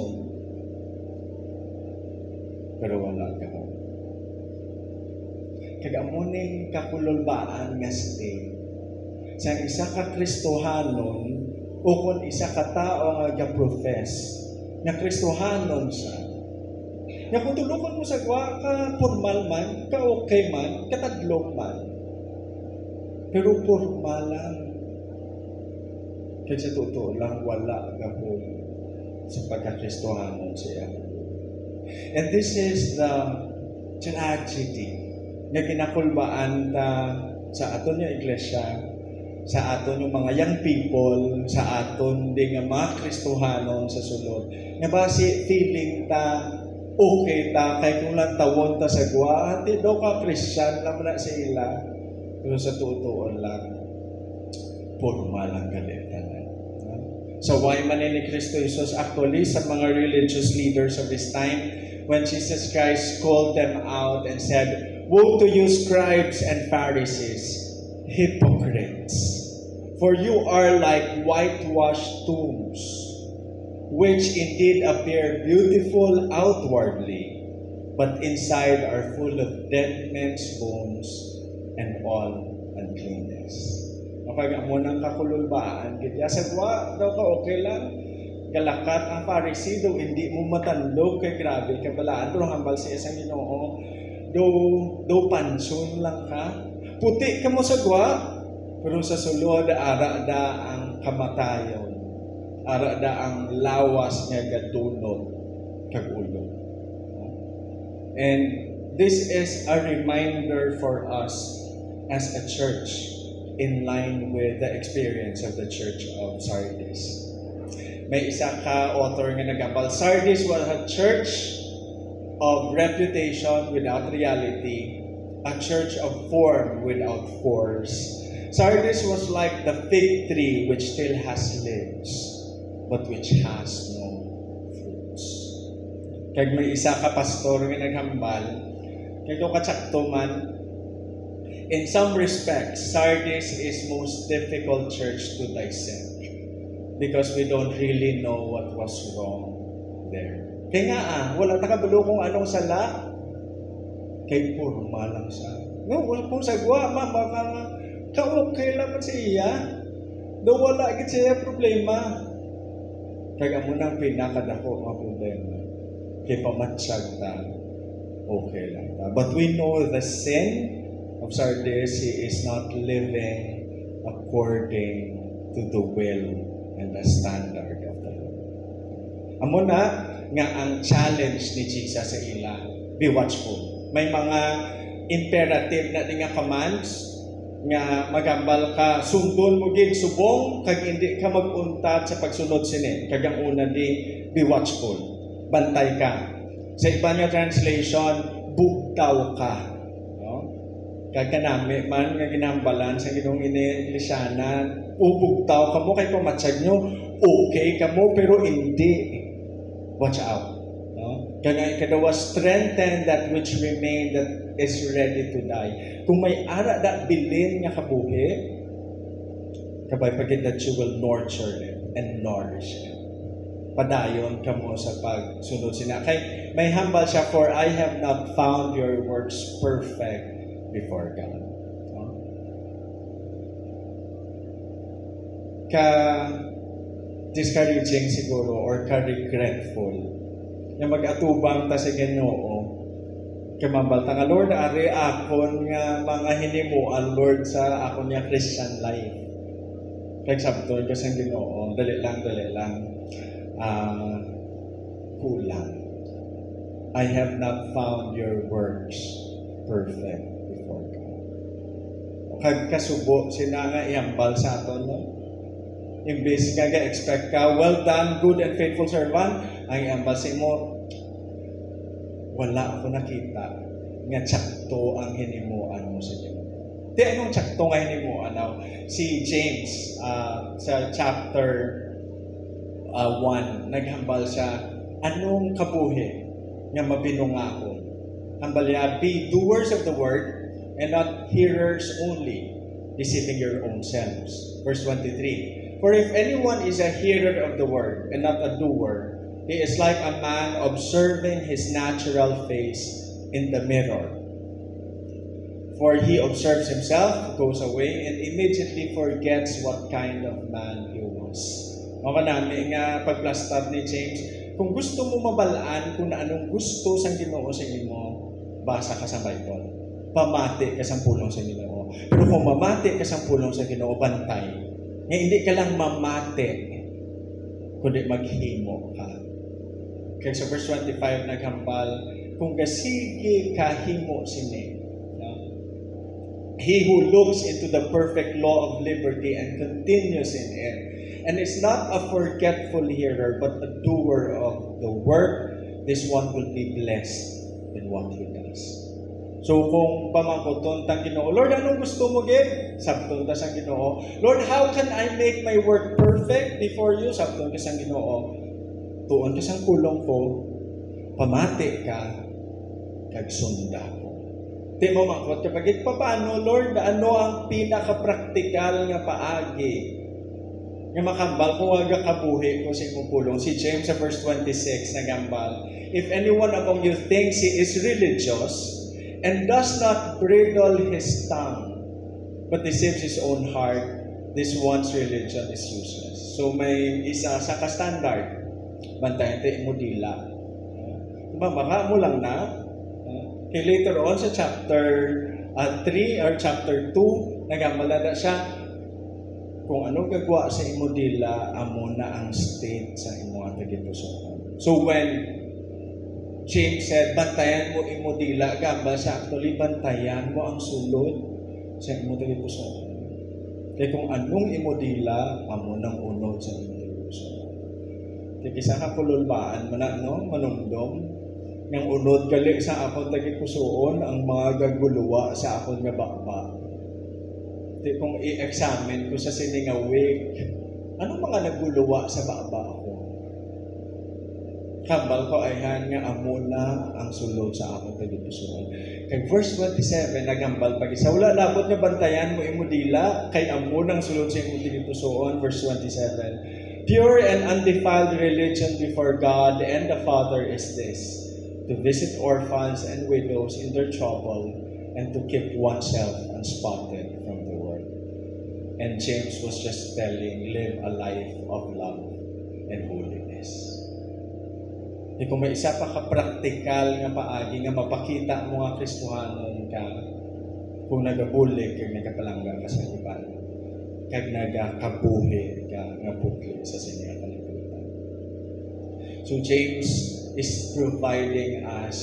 Pero wala ka mo. Kagamuning kakululbaan nga stay. Sa isa ka Kristohanon, o kung isa ka tao nga ga-profess, na Kristohanon siya, na kung tulungan mo sa gwa, ka formal man, ka okay man, katadlong man, pero formal lang. Kaya sa totoo lang, wala ka po sa pagkakristohanon siya. And this is the tragedy nga ginakulbaan ta sa aton nga iglesia, sa aton yung mga young people, sa aton din nga mga Kristohanon sa sulod. Nga ba si feeling ta okay ta kay kung lang tawon ta sa gwa, ati daw ka Christian lang na sa ila. Pero sa totoo lang, formal lang galitan. So why man ni Kristo Jesus actually sa mga religious leaders of this time when Jesus Christ called them out and said, Woe to you scribes and Pharisees, hypocrites, for you are like whitewashed tombs, which indeed appear beautiful outwardly, but inside are full of dead men's bones and all uncleanness. Kapag mo nang kakululbaan, kaya sa gwa, daw ka okay lang. Galakat ang Pharisee, daw hindi mo matandog kay grabe, kabalaan, pero hambal siya sa ginoo, daw, daw pansun lang ka. Puti ka mo sa gwa, pero sa sulod, ara da ang kamatayon. Ara da ang lawas niya gadunod kag ulo. And this is a reminder for us as a church in line with the experience of the church of Sardis. May isa ka author nga nagambal, Sardis was a church of reputation without reality, a church of form without force. Sardis was like the fig tree which still has leaves, but which has no fruits. Kag may isa ka pastor nga naghambal, ko katsakto man, in some respects, Sardis is most difficult church to dissect because we don't really know what was wrong there. Kaya nga ah, wala ta kabalo kung anong sala. Kay purma lang siya. No, kung sagwa, ma, baka ka-okay lang man siya. Do wala gid siya problema. Kaya mo nang pinakadako nga problema. Kay pamatsyag ta, okay lang ta. But we know the sin of Sardis, he is not living according to the will and the standard of the Lord. Amo na nga ang challenge ni Jesus sa ila, be watchful. May mga imperative na nga commands nga magambal ka sundon mo gid subong kag hindi ka maguntat sa pagsunod sini. Kag ang una di be watchful. Bantay ka. Sa iba nga translation bugtaw ka. No? Kag kanami man nga ginambalan sa ginong inilisyanan ubugtaw ka mo kay pamatsag nyo. Okay ka mo pero hindi watch out no kadawa strengthen that which remain that is ready to die kung may ara da bilin nga kabuhi kabay pagid that you will nurture it and nourish it padayon kamo sa pagsunod sina. Kay may hambal siya, for I have not found your works perfect before God. No? Ka discouraging siguro or ka regretful na mag-atubang ta sa Ginoo. Kamambal ta nga Lord ari akon nga mga hinimuan Lord sa akon nga Christian life. Kay sabton kasi ang Ginoo dali lang dali lang. Uh, kulang. I have not found your works perfect before God. Kag kasubo sina nga iambal sa aton no imbes nga ga-expect ka, well done, good and faithful servant, ang embassy mo, wala ako nakita nga tsakto ang hinimuan mo sa Diyos. Di anong tsakto nga hinimuan now? Si James uh, sa chapter 1, uh, naghambal siya, anong kabuhi nga mabinungakon? Hambal niya, be doers of the word and not hearers only, deceiving your own selves. Verse 23, For if anyone is a hearer of the word and not a doer, he is like a man observing his natural face in the mirror. For he observes himself, goes away, and immediately forgets what kind of man he was. Mga nami nga pagplastar ni James, kung gusto mo mabalaan kung anong gusto sang Ginoo sa imo, basa ka sa Bible. Pamati ka sa pulong sa Ginoo. Pero kung mamati ka sa pulong sa Ginoo, bantay nga hindi ka lang mamate, kundi maghimo ka. Kaya sa verse 25 naghambal, kung gasigi kahimo sini, He who looks into the perfect law of liberty and continues in it, and is not a forgetful hearer, but a doer of the work, this one will be blessed in what he does. So kung pamangkoton tang Ginoo, Lord, anong gusto mo gid? Sabton ta sang Ginoo. Lord, how can I make my work perfect before you? Sabton ka sang Ginoo. Tuon ka sang kulong ko, pamati ka kag sunda ko. Di mo makot kapag paano, Lord, ano ang pinaka-praktikal nga paagi nga makambal kung waga kabuhi ko sa imong pulong. Si James sa verse 26 nagambal, If anyone among you thinks he is religious, and does not bridle his tongue, but deceives his own heart, this one's religion is useless. So may isa sa ka-standard, bantayan tayo mo dila. Diba, mo lang na. Okay, later on sa chapter uh, 3 or chapter 2, nagamalada siya, kung ano gagawa sa imo dila, amo na ang state sa imo at So when James said, bantayan mo imo dila gamba sa actually bantayan mo ang sulod sa imo dili puso. Kaya kung anong imo dila, amo nang unod sa imo dili puso. Kaya kisa ka kululbaan man no, manumdom, ng unod gali sa akong tagi pusoon ang mga gaguluwa sa akong nga bakba. Kaya kung i-examine ko sa sininga week, anong mga naguluwa sa bakba ako? Kambal ko ay han nga amo na ang sulod sa akong tagipusoon. Kay verse 27 nagambal pag isa wala labot nga bantayan mo imo dila kay amo nang sulod sa imong tagipusoon verse 27. Pure and undefiled religion before God and the Father is this to visit orphans and widows in their trouble and to keep oneself unspotted from the world. And James was just telling, live a life of love and holiness. Di kung may isa pa ka-praktikal nga paagi nga mapakita mo nga Kristohanon ka kung nagabulig kag nagapalangga ka sa iban kag nagakabuhi ka nga putli sa sinya kalibutan. So James is providing us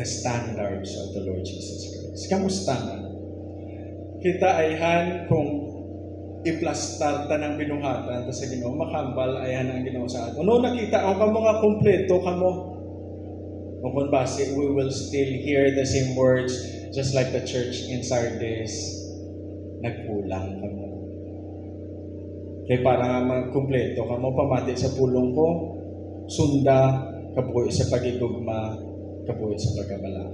the standards of the Lord Jesus Christ. Kamusta na? Kita ay han kung iplastar ta ng binuhatan ta sa Ginoo makambal ayan ang Ginoo sa ato. No nakita ang kamo nga kompleto kamo. Kung kun base we will still hear the same words just like the church in Sardis. Nagkulang kamo. Kay para nga magkumpleto kamo pamati sa pulong ko sunda kabuhi sa pagigugma kabuhi sa pagkabalaan.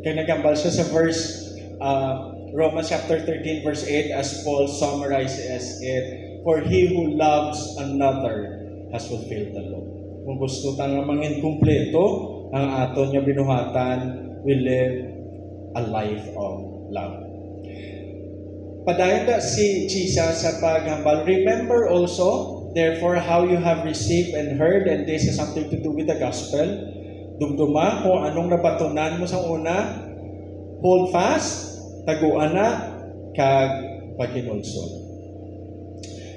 Kaya nagambal siya sa verse uh, Romans chapter 13 verse 8 as Paul summarizes it, For he who loves another has fulfilled the law. Kung gusto ta nga mangin kumpleto ang aton nga binuhatan, we live a life of love. Padayon da si Jesus sa paghambal. Remember also, therefore, how you have received and heard, and this has something to do with the gospel. Dumduma kung anong nabatunan mo sa una, hold fast, taguan na, kag paghinulsol.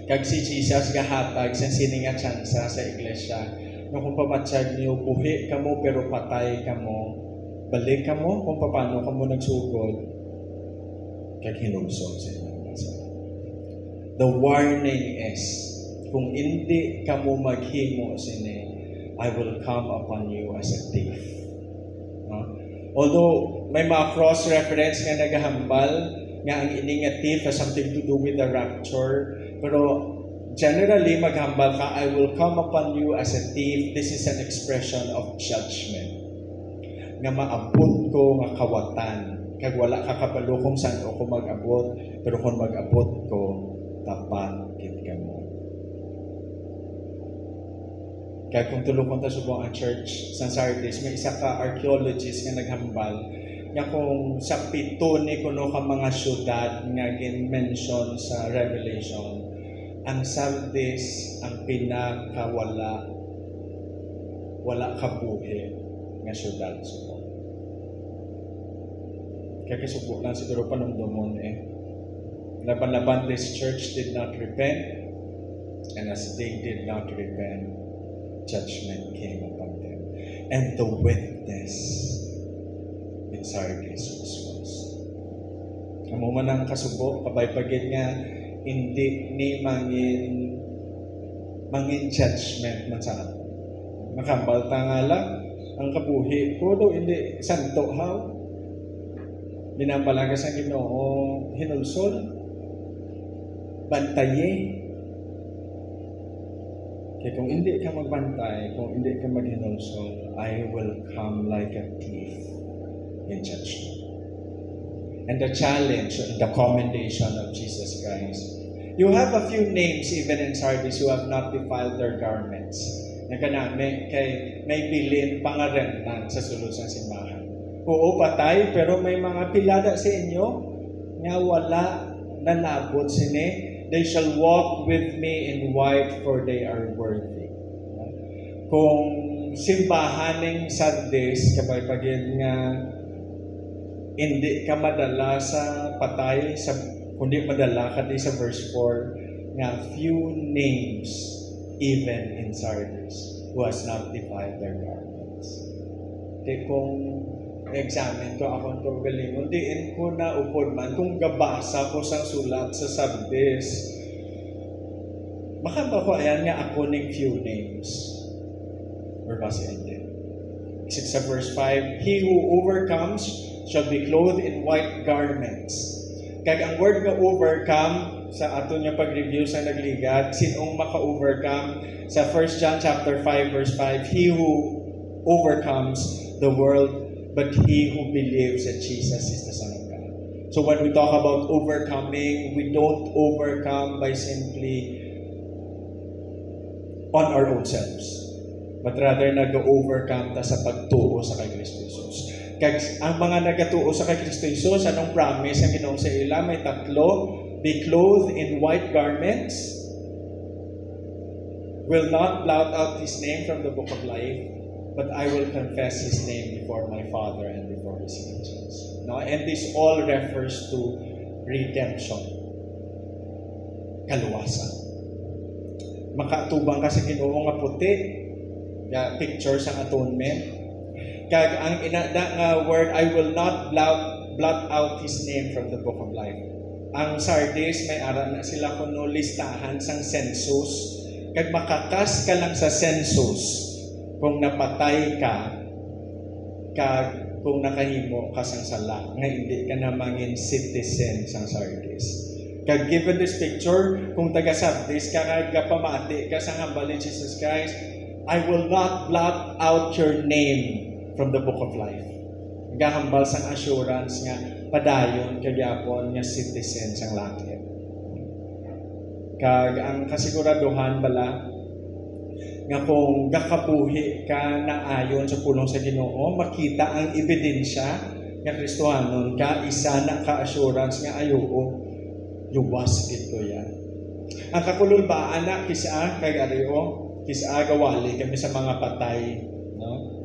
Kag si Jesus gahatag sa sininga tsansa sa iglesia, no kung pamatsag niyo, buhi ka mo pero patay ka mo, balik ka mo kung paano ka mo nagsugod, kag hinulsol sa. The warning is, kung hindi ka mo maghimo sini, I will come upon you as a thief. No? Although may mga cross-reference nga naghahambal nga ang ini has something to do with the rapture, pero generally maghambal ka, I will come upon you as a thief. This is an expression of judgment. Nga maabot ko nga kawatan. Kag wala ka kabalo kung saan ako mag-abot, pero kung mag-abot ko, tapat kit ka mo. Kaya kung tulungan ta subong ang church sa Sardis, may isa ka archaeologist nga naghambal nga kung sa pito ni kuno ka mga syudad nga gin-mention sa Revelation, ang Sardis ang pinakawala wala kabuhi nga syudad subong. Kaya kisubo lang siguro panumdumon eh. Laban-laban this church did not repent and as they did not repent, judgment came upon them. And the witness false. Amo man ang kasubo, kabay pagid nga hindi ni mangin mangin judgment man sa ato. Makambal nga lang ang kabuhi ko do hindi santo how binabalaga sa Ginoo hinulsol bantaye kaya kung hindi ka magbantay, kung hindi ka maghinulsol, I will come like a thief in judgment. And the challenge, the commendation of Jesus Christ. You have a few names even in Sardis who have not defiled their garments. Naganami, kay may bilin pangarentanan sa sulod sa simbahan. Oo, patay, pero may mga pilada sa inyo nga wala nalabot sini they shall walk with me in white for they are worthy. Kung simbahaning Sardis, kapag pagin nga hindi ka madala sa patay, sa, kundi madala ka di sa verse 4, nga few names even in Sardis who has not defiled their garments. Kaya kung examine ko ako itong galingon, diin ko na upod man kung gabasa ko sa sulat sa Sardis. Baka ba ko ayan nga ako ng few names? Or base hindi? Kasi sa verse 5, He who overcomes shall be clothed in white garments. Kag ang word nga overcome sa ato niya pag-review sa nagligat, sinong maka-overcome sa 1 John chapter 5 verse 5, He who overcomes the world, but he who believes that Jesus is the Son of God. So when we talk about overcoming, we don't overcome by simply on our own selves. But rather, nag-overcome ta sa pagtuo sa kay Kristo Jesus. Kag ang mga nagatuo sa kay Kristo Jesus, anong promise ang Ginoong sa ila? May tatlo, be clothed in white garments, will not blot out his name from the book of life, but I will confess his name before my Father and before his angels. No? And this all refers to redemption. Kaluwasan. Makatubang ka sa Ginoo nga puti, picture sa atonement. Kag ang inada nga word, I will not blot, blot out his name from the book of life. Ang Sardis, may aral na sila kuno listahan sang census. Kag makakas ka lang sa census, kung napatay ka, kag kung nakahimo ka sang sala, nga hindi ka na mangin citizen sang Sardis. Kag given this picture, kung taga Sardis ka, kag pamati ka sa hambal ni Jesus Christ, I will not blot out your name from the book of life. Gahambal sang assurance nga padayon kagyapon nga citizen sang langit. Kag ang kasiguraduhan bala nga kung gakabuhi ka na ayon sa pulong sa Ginoo, makita ang ebidensya nga Kristohanon ka, isa na ka-assurance nga ayoo, luwas ito yan. Ang kakululbaan na kisa kay Ario, kisa gawali kami sa mga patay, no?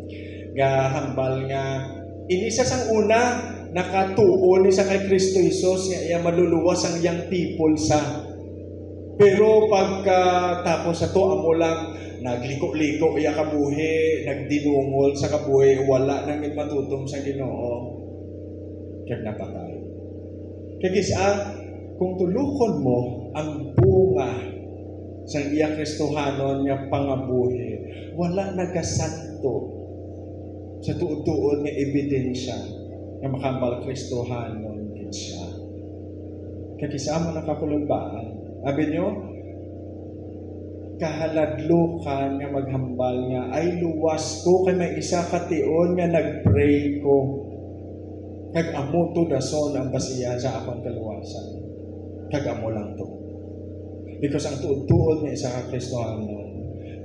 Gahambal nga inisa sang una nakatuon ni sa kay Kristo Jesus nga iya maluluwas ang young people sa pero pagka tapos sa to amo lang nagliko-liko iya kabuhi, nagdinungol sa kabuhi, wala nang matutom sa Ginoo. Kaya napatay. Kaya kisa, kung tulukon mo ang bunga sa iya Kristohanon nga pangabuhi, wala nagasanto sa tuod-tuod nga ebidensya nga makambal Kristohanon din siya. Kaya kisa mo nakakulubaan. Sabi nyo, kahaladlukan nga maghambal nga ay luwas ko kay may isa ka tion nga nagpray ko kag amo to dason ang basiya sa akong kaluwasan kag amo lang to because ang tuod-tuod nga isa ka Kristohano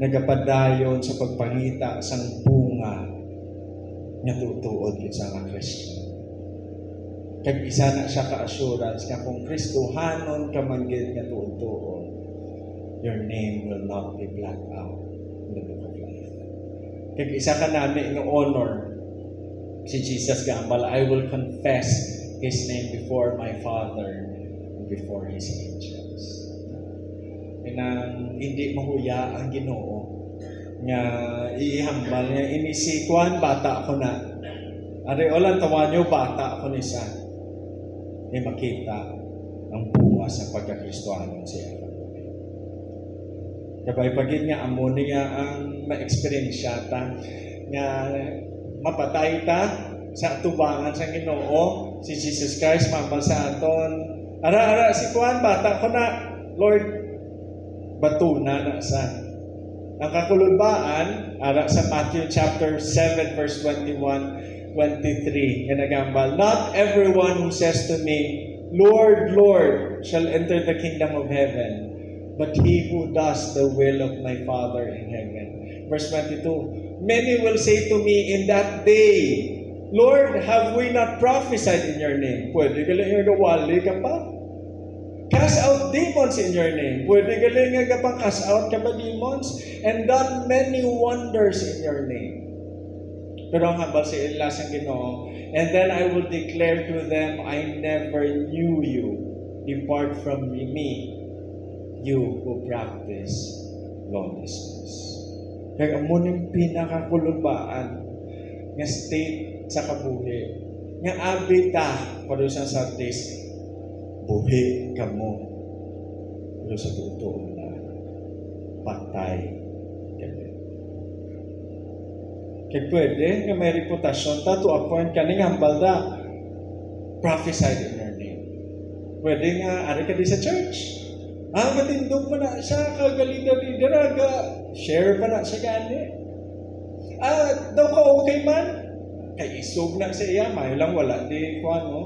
nagapadayon sa pagpangita sang bunga nga tuod isa ka Kristo kag isa na siya ka assurance nga kung Kristohanon ka man gid nga tuod-tuod your name will not be blacked out in the book of life. Kag isa ka nami ng honor si Jesus gambal, I will confess His name before my Father and before His angels. Inang hindi mahuya ang ginoo nga ihambal nga inisikuan bata ko na. Ari olan tawa niyo bata ko ni sa ni makita ang bunga sa pagkakristohanon siya. Kapag pagin nga amo nga ang ma-experience ta nga mapatay ta sa tubangan sa Ginoo si Jesus Christ mambal sa aton ara-ara si Juan bata ko na Lord batuna na sa ang kakulubaan ara sa Matthew chapter 7 verse 21 23 nga nagambal not everyone who says to me Lord Lord shall enter the kingdom of heaven but he who does the will of my Father in heaven. Verse 22, Many will say to me in that day, Lord, have we not prophesied in your name? Pwede galing nga gawali ka pa? Cast out demons in your name. Pwede galing nga pang cast out ka pa demons? And done many wonders in your name. Pero ang habal si Elas ang ginoo, And then I will declare to them, I never knew you. Depart from me, you who practice lawlessness. Kaya amo ning pinakakulubaan nga state sa kabuhi. Nga abita para sa sartis, buhi ka mo. Pero sa totoo na, patay ka din. Kaya pwede nga may reputasyon ta to a point ka ning hambal da prophesied in your name. Pwede nga, ari ka di sa church. Ah, matindog pa na siya, kagalida-lida ga, share pa na siya gani. Ah, daw ka okay man? Kay isog na sa iya, may lang wala di ko ano,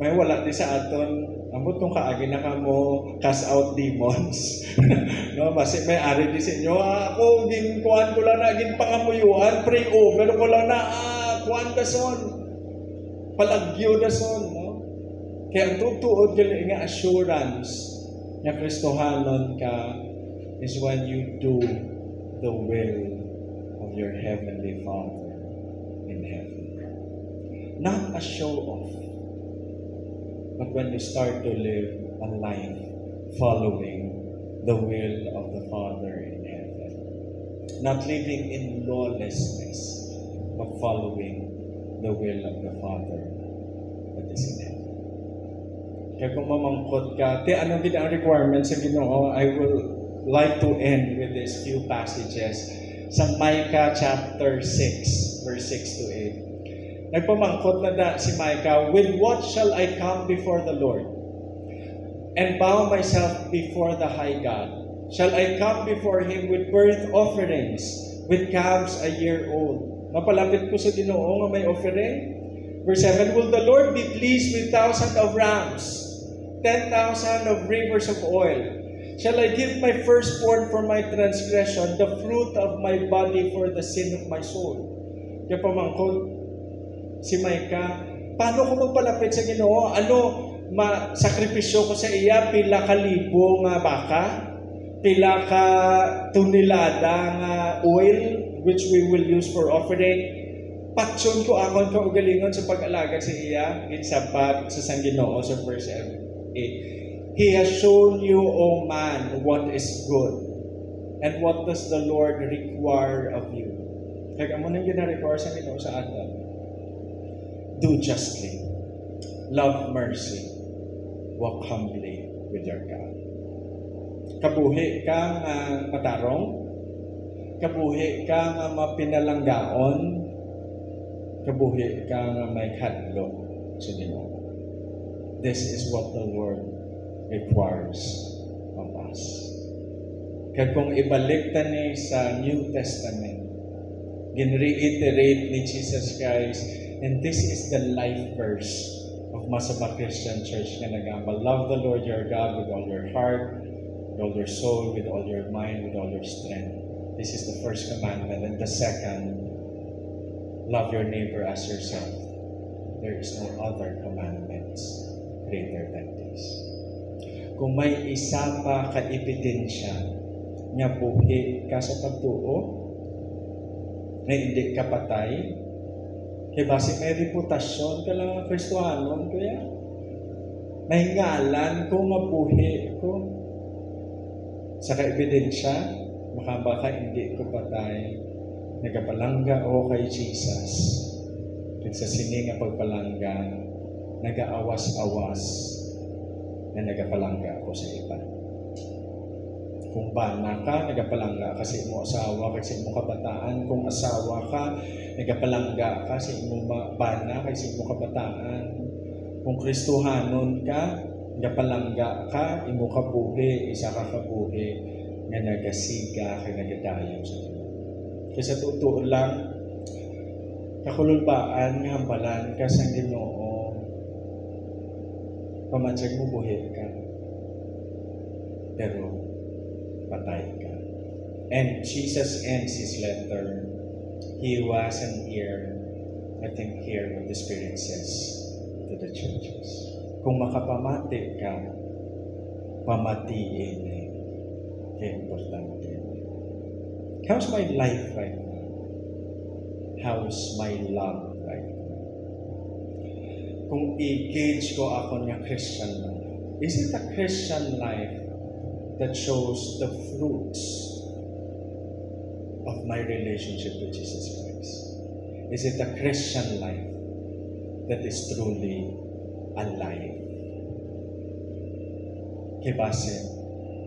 may wala di sa aton, amot kung kaagi na ka mo cast out demons. no, basi may ari di sa inyo, ah, ako gin kuan ko lang na gin pangamuyuan, pray over ko lang na ah, kuan da son. Palagyo da son, no? Kaya ang tutuod gali nga assurance nga Kristohanon ka is when you do the will of your Heavenly Father in heaven. Not a show off, but when you start to live a life following the will of the Father in heaven. Not living in lawlessness, but following the will of the Father that is in heaven. Kaya kung mamangkot ka, te anong ang requirements sa Ginoo, I will like to end with these few passages sa Micah chapter 6, verse 6 to 8. Nagpamangkot na da si Micah, With what shall I come before the Lord? And bow myself before the high God? Shall I come before Him with birth offerings, with calves a year old? Mapalapit ko sa Ginoo nga may offering. Verse 7, Will the Lord be pleased with thousand of rams, ten thousand of rivers of oil, Shall I give my firstborn for my transgression, the fruit of my body for the sin of my soul? Kaya pamangkot, si Micah, paano ko magpalapit sa Ginoo? Ano ma-sakripisyo ko sa iya? Pila ka libo nga baka? Pila ka tunilada nga oil which we will use for offering? Patson ko akon ka ugalingon sa pag-alaga sa iya, ginsapat sa sang Ginoo sa verse 8. He has shown you, O man, what is good. And what does the Lord require of you? Kaya amo nang gina-require sa Ginoo sa atin. Do justly. Love mercy. Walk humbly with your God. Kabuhi ka nga matarong. Kabuhi ka nga mapinalanggaon. Kabuhi ka nga may kadlo sa Ginoo. This is what the Lord requires of us. Kaya kung ibalik ta ni sa New Testament, gin-reiterate ni Jesus Christ, and this is the life verse of Masaba Christian Church na nagamba. Love the Lord your God with all your heart, with all your soul, with all your mind, with all your strength. This is the first commandment. And the second, love your neighbor as yourself. There is no other commandments greater than this kung may isa pa ka ebidensya nga buhi ka sa pagtuo na hindi ka patay kay base may reputasyon. Ka lang ang Kristohanon kuya. May ngalan ko nga buhi ko sa kaebidensya baka baka hindi ko patay nagapalangga. O kay Jesus sa sini nga pagpalangga nagaawas-awas na nagapalangga ako sa iba. Kung bana ka, nagapalangga ka sa imo asawa, kasi imo kabataan. Kung asawa ka, nagapalangga ka sa imo bana, kasi imo kabataan. Kung Kristohanon ka, nagapalangga ka, imo kabuhi, isa ka kabuhi, nga nagasiga, kay nagadayaw sa imo. Kasi sa totoo lang, kakululbaan nga hambalan ka sa Ginoo pamatsag mo buhit ka. Pero patay ka. And Jesus ends his letter. He wasn't here. I think here what the Spirit says to the churches. Kung makapamati ka, pamatiin eh. Kaya importante. How's my life right now? How's my love right now? kung i-gauge ko ako ng Christian life. Is it a Christian life that shows the fruits of my relationship with Jesus Christ? Is it a Christian life that is truly alive? Kay base,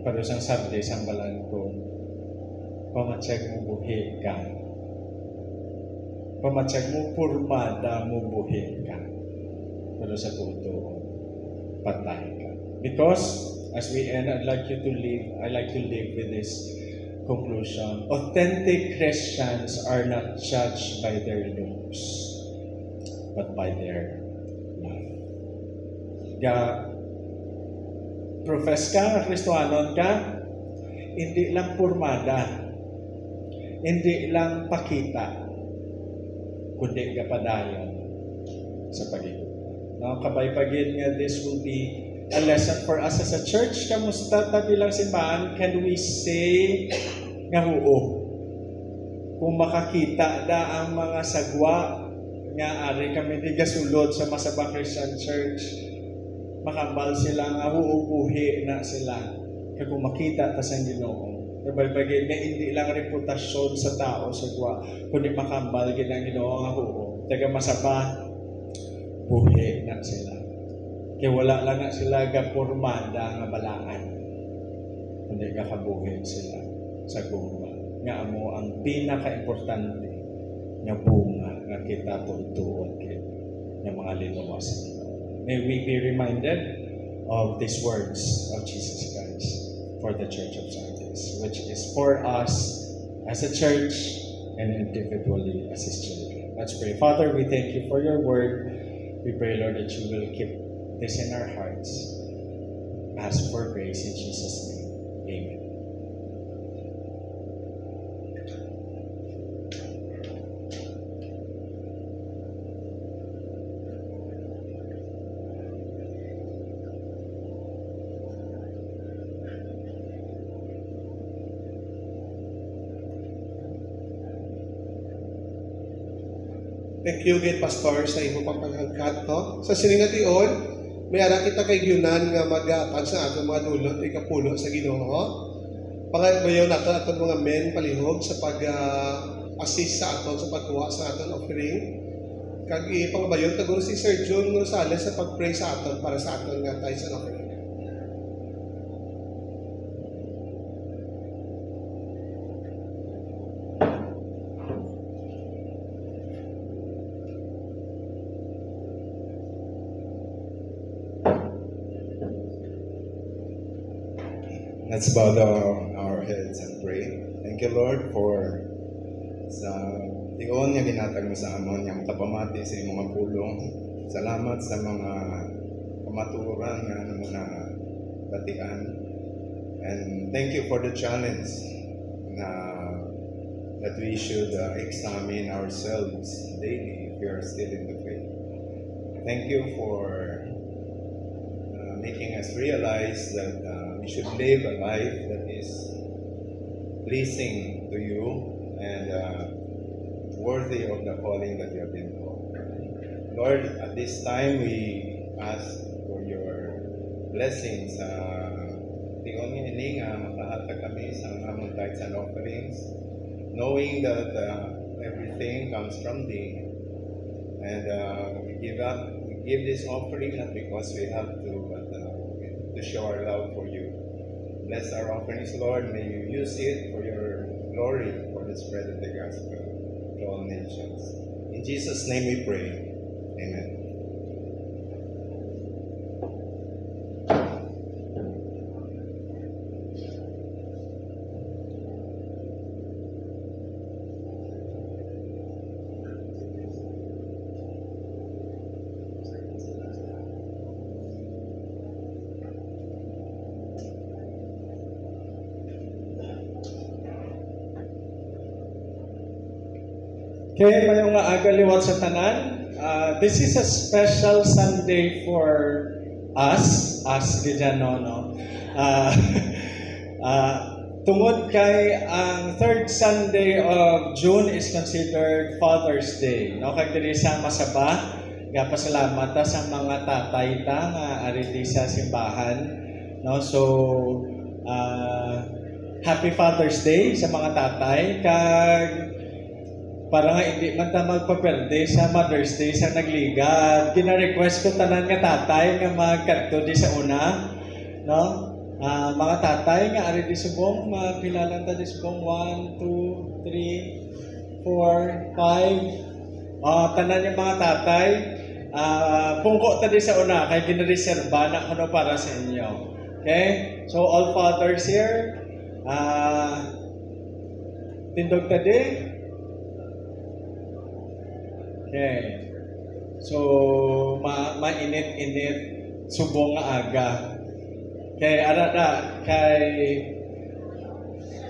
pero isang sabi isang balan ko, pamatsag mo buhi ka. Pamatsag mo purmada mo buhi ka pero sa totoo, patay ka. Because, as we end, I'd like you to live, I like to live with this conclusion. Authentic Christians are not judged by their looks, but by their love. Ga, profess ka, Kristohanon ka, hindi lang purmada, hindi lang pakita, kundi kapadayon sa pagiging No, kabaypagin nga this will be a lesson for us as a church. Kamusta ta bilang simbahan? Can we say nga huo? Kung makakita da ang mga sagwa nga ari kami di gasulod sa Masaba Christian Church, makambal sila nga huubuhi na sila. Kaya kung makita ta sa Ginoo, kabaypagin nga hindi lang reputasyon sa tao sagwa, kundi makambal gid ang Ginoo nga huo. Taga masaba buhi na sila. Kaya wala lang na sila gapormada nga balaan. Kundi kakabuhi sila sa guma. Nga amo ang pinaka-importante nga bunga nga kita tuntuon kit ng mga linuwas. May we be reminded of these words of Jesus Christ for the Church of Sardis, which is for us as a church and individually as His children. Let's pray. Father, we thank you for your word. We pray, Lord, that you will keep this in our hearts. Ask for grace in Jesus' name. Amen. Thank you again, Pastor, sa imo pang paghagkat no? Sa sining nation, ara kita kay Gyunan nga mag-aatag sa atong mga dulot, ikapulo sa Ginoo. Yun nato aton mga men palihog sa pag-assist sa aton sa pagkuha sa aton offering. Kag ipangbayon taguro si Sir John Rosales sa pag-pray sa aton para sa aton nga tayo sa offering. Let's bow down our heads and pray. Thank you, Lord, for sa tiyon nga ginatag mo sa amon nga makapamati sa mga pulong. Salamat sa mga kamaturan nga ano mo na batian. And thank you for the challenge na that we should uh, examine ourselves daily if we are still in the faith. Thank you for uh, making us realize that uh, we should live a life that is pleasing to you and uh, worthy of the calling that you have been called. Lord, at this time we ask for your blessings sa tingon nga ini nga makahatag kami sa and offerings, knowing that uh, everything comes from thee. And uh, we give up, we give this offering not because we have to, uh, to show our love for you. Bless our offerings, Lord. May you use it for your glory, for the spread of the gospel to all nations. In Jesus' name we pray. Amen. Kaya mayong nga aga liwat sa tanan, uh, this is a special Sunday for us, us Gijano, no? Uh, uh, tungod kay ang third Sunday of June is considered Father's Day. No? Kag diri sa masaba, nga pasalamat sa mga tatay ta nga ari sa simbahan. No? So, uh, Happy Father's Day sa mga tatay. Kag para nga hindi man ta magpaperde sa Mother's Day sa nagligad. Gina-request ko tanan nga tatay nga magkadto di sa una, no? Ah, mga tatay nga ari di subong mapilalan ta di subong 1 2 3 4 5 Ah, tanan yung mga tatay ah pungko ta di sa una kay ginareserba na kuno para sa inyo. Okay? So all fathers here, ah tindog ta di, Okay. So, ma mainit-init subong nga aga. Kay arada kay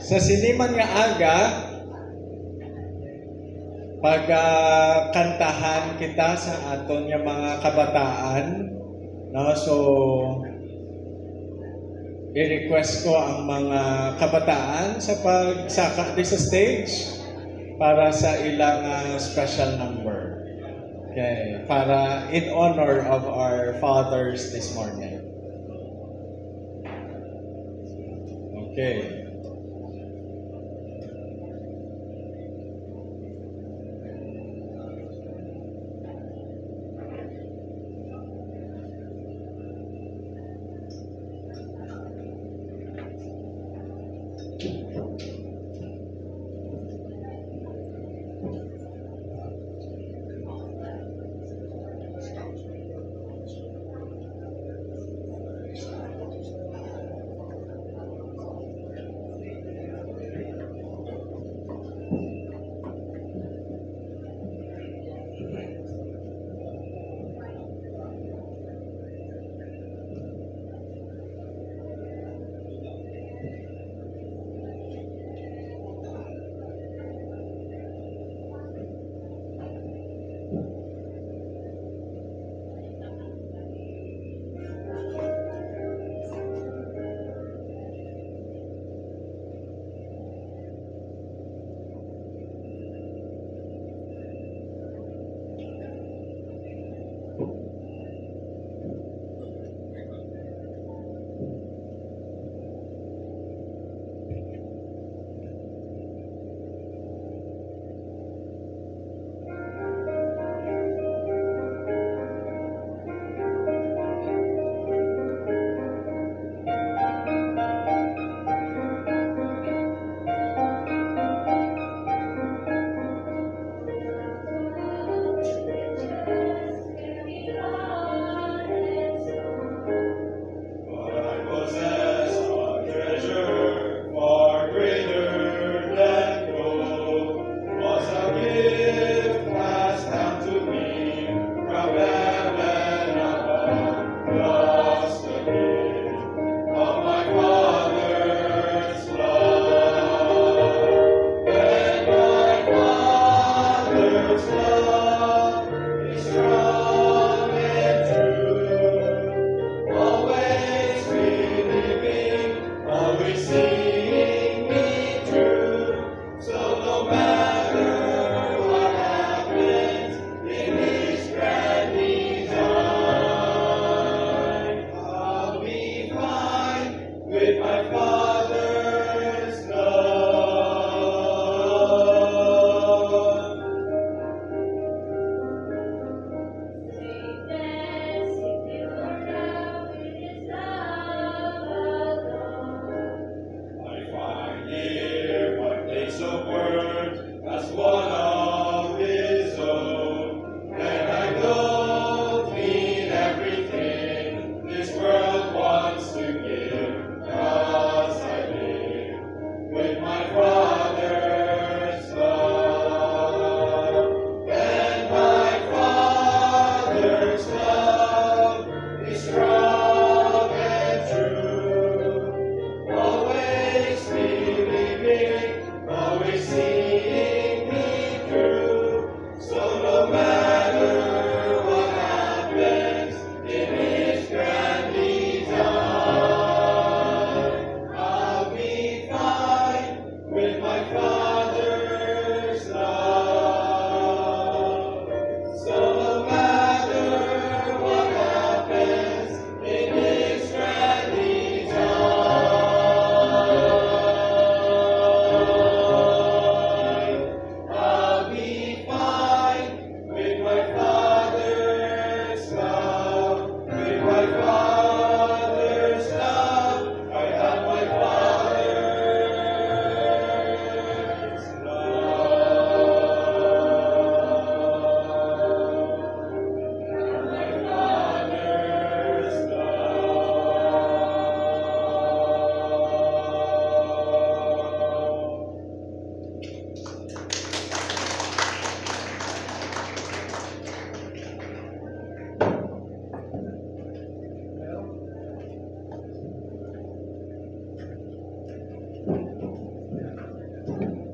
sa siniman nga aga pag ah, kantahan kita sa aton nga mga kabataan no so i-request ko ang mga kabataan sa pagsaka sa stage para sa ilang ah, special number. Okay, para in honor of our fathers this morning. Okay.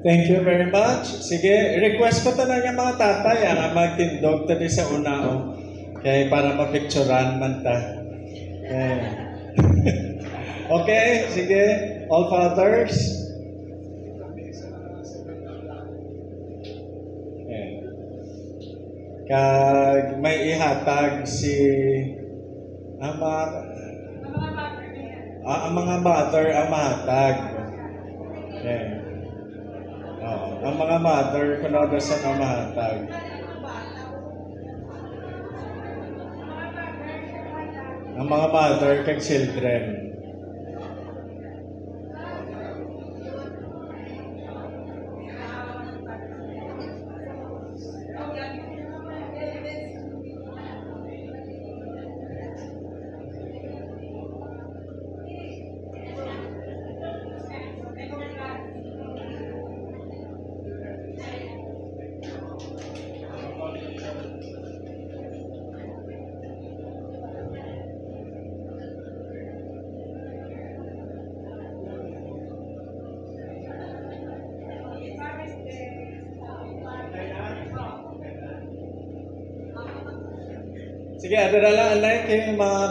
Thank you very much. Sige, request ko tanan yung mga tatay ah, nga magtindog tadi sa unao. Kay para mapicturan man ta. Okay. okay, sige. All fathers. Okay. Kag may ihatag si ama ah, ang mga mother ang mahatag. Ang mga mother, kuno sa mga mahatag. Ang mga mother kag children.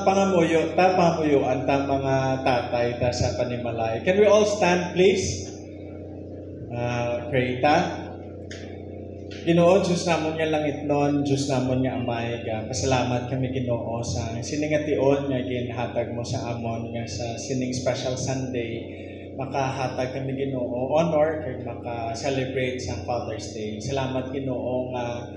Pangamuyo, ta pangamuyuan ta mga tatay ta sa panimalay. Can we all stand please? Uh, pray ta. Ginoo, Diyos namon nga langit nun, Diyos namon nga amay, ga, pasalamat kami Ginoo sa siningation nga ginhatag mo sa amon nga sa sining special Sunday makahatag kami Ginoo honor kay maka-celebrate sa Father's Day. Salamat Ginoo nga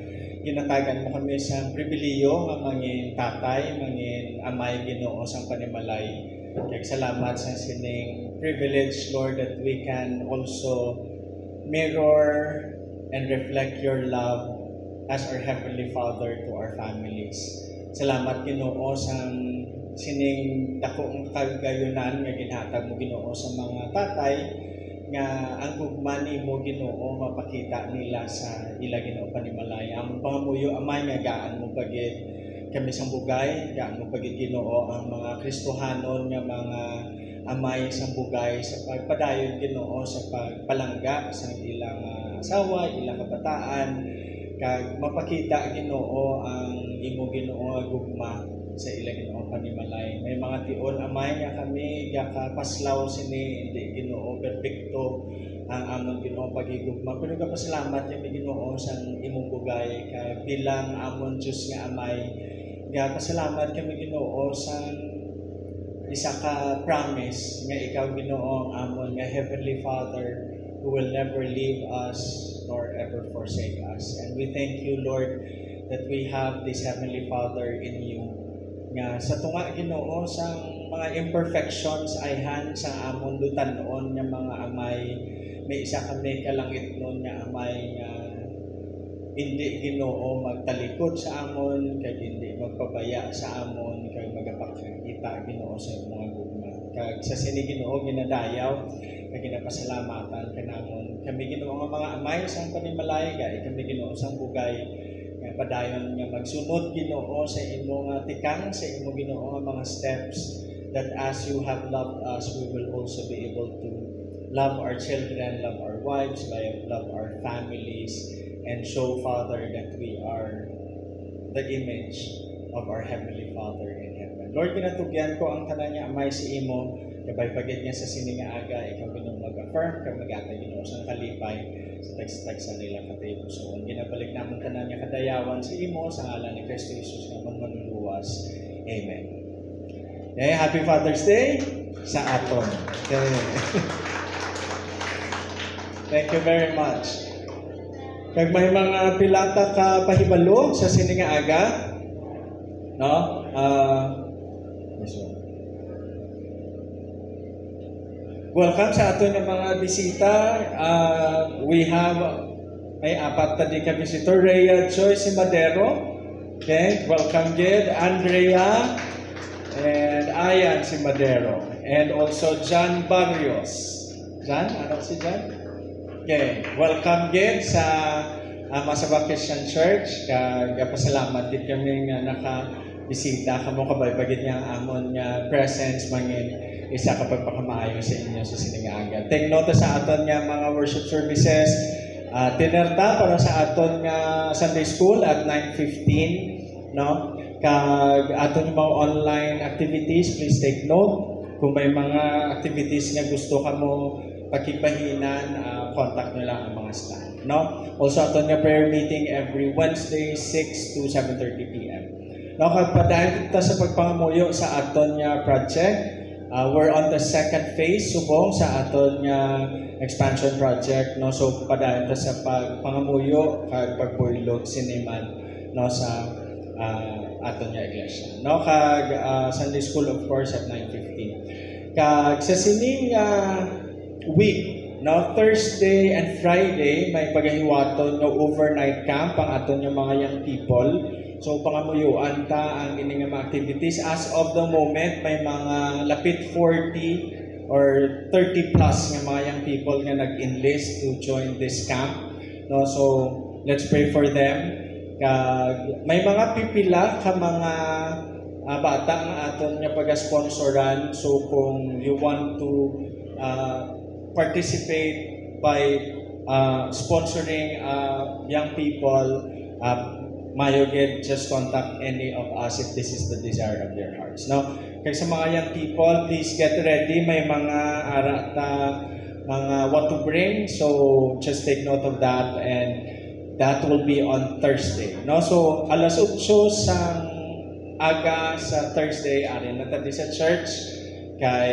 ginatagan mo kami sa pribiliyo nga mangin tatay, mangin amay Ginoo sa panimalay. Kay salamat sa sining privilege Lord that we can also mirror and reflect your love as our Heavenly Father to our families. Salamat Ginoo sa sining dakong kagayunan nga ginhatag mo Ginoo sa mga tatay nga ang gugma nimo Ginoo mapakita nila sa ila Ginoo panimalay. Ang pangamuyo amay nga gaan mo pagit kami sang bugay, gaan mo pagit Ginoo ang mga Kristohanon nga mga amay sa bugay sa pagpadayon Ginoo sa pagpalangga sa ilang asawa, ilang kabataan kag mapakita Ginoo ang imo Ginoo gugma sa ila Ginoo panimalay. May mga tion amay nga kami gakapaslaw sini hindi Ginoo perpekto ang amon Ginoo pagigugma. Pero kapasalamat kami Ginoo sa imong bugay kay bilang amon Dios nga amay. Gapasalamat kami Ginoo sa isa ka promise nga ikaw Ginoo amon nga heavenly Father who will never leave us nor ever forsake us. And we thank you, Lord, that we have this heavenly Father in you nga sa tunga Ginoo sa mga imperfections ay han sa amon dutan noon nga mga amay may isa kami kalangit noon nga amay nga hindi Ginoo magtalikod sa amon kag hindi magpabaya sa amon kag magapakita Ginoo sa mga gugma. Kag sa sini Ginoo ginadayaw kag ginapasalamatan kanamon kami Ginoo nga mga amay sa panimalay ga kami Ginoo sa bugay padayon nga magsunod Ginoo sa imo nga tikang sa imo Ginoo nga mga steps that as you have loved us we will also be able to love our children love our wives love our families and show, Father, that we are the image of our Heavenly Father in heaven. Lord, kinatugyan ko ang tanan niya amay si imo, kabay pagit niya sa sininga aga, ikaw ginong mag-affirm, kag mag-ata ginoo sa kalipay, sa tag sa nila katibo. So, ang ginabalik naman tanan niya kadayawan si imo, sa ngalan ni Kristo Jesus nga manluluwas. Amen. Okay, happy Father's Day sa aton. Okay. Thank you very much. Kag may mga pilata ka pahibalo sa sininga aga, no? Uh, this one. Welcome sa ato ng mga bisita. Uh, we have may apat na di ka visitor. Rhea Joyce Madero. Okay, welcome Gid. Andrea and Ayan si Madero. And also John Barrios. John? Ano si John? Okay, welcome gid sa uh, Masaba Christian Church. Kag pasalamat gid kami nga naka bisita kamo kabay bagid nga amon nga presence mangin isa ka pagpakamaayo sa inyo sa siningaga. Take note sa aton nga mga worship services. Uh, tinerta para sa aton nga Sunday School at 9.15. No? Kag aton mga online activities, please take note. Kung may mga activities nga gusto ka mo pakipahinan, uh, contact nyo lang ang mga staff. No? Also, aton nga prayer meeting every Wednesday, 6 to 7.30 p.m. No, kapadayon kita sa pagpangamuyo sa aton nga project. Uh, we're on the second phase subong sa aton nga expansion project no? So padayon ta sa pagpangamuyo kag pagbuylog siniman no? Sa uh, aton nga iglesia no? Kag uh, Sunday school of course at 9:15 kag sa sining uh, week no? Thursday and Friday may pagahiwaton no? Overnight camp ang aton nga mga young people So pangamuyuan ta ang ini nga mga activities as of the moment may mga lapit 40 or 30 plus nga mga young people nga nag-enlist to join this camp. No, so let's pray for them. Kag may mga pipila ka mga uh, bata nga aton nga paga-sponsoran. So kung you want to uh, participate by uh, sponsoring uh, young people, uh, Mayo get just contact any of us if this is the desire of your hearts. Now, kay sa mga young people, please get ready. May mga arata, mga what to bring. So, just take note of that and that will be on Thursday. No? So, alas 8 sang aga sa Thursday, ari na tadi sa church kay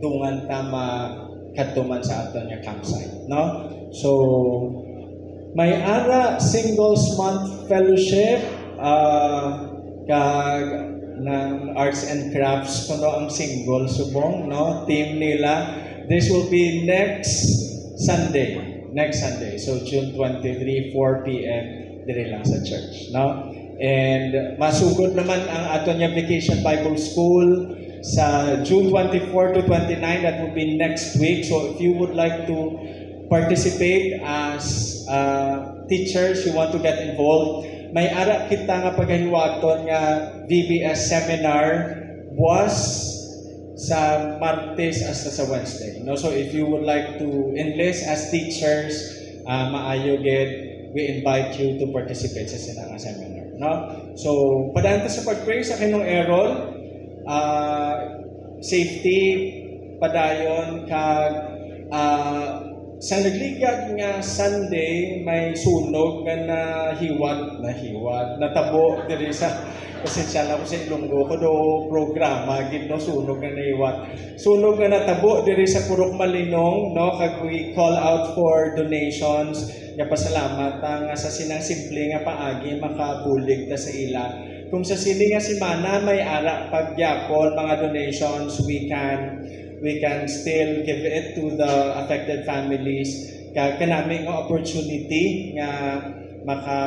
dungan tama katuman sa aton nga campsite. No? So, may ara singles month fellowship uh, kag ng arts and crafts. Kuno ang single subong no? Team nila. This will be next Sunday. Next Sunday. So June 23 4 p.m. dire lang sa church no? And masugod naman ang aton vacation Bible School sa June 24 to 29 that will be next week. So if you would like to participate as uh, teachers you want to get involved, may ara kita nga pagahiwaton nga VBS seminar was sa Martes hasta sa Wednesday. No? So if you would like to enlist as teachers, uh, maayo gid we invite you to participate sa sinanga seminar. No? So, padaan sa pag-pray sa kinong Errol, uh, safety, padayon, kag uh, sa nagligad nga Sunday may sunog nga nahiwat nahiwat natabo diri sa pasensya na ko sa Ilonggo ko. Do programa gid no sunog nga nahiwat. Sunog nga natabo diri sa Purok Malinong no? Kag we call out for donations. Nga pasalamat nga sa sinang simple nga paagi makabulig ta sa ila. Kung sa sini nga semana may ara pagyapon mga donations we can we can still give it to the affected families. Kag kanami nga opportunity nga maka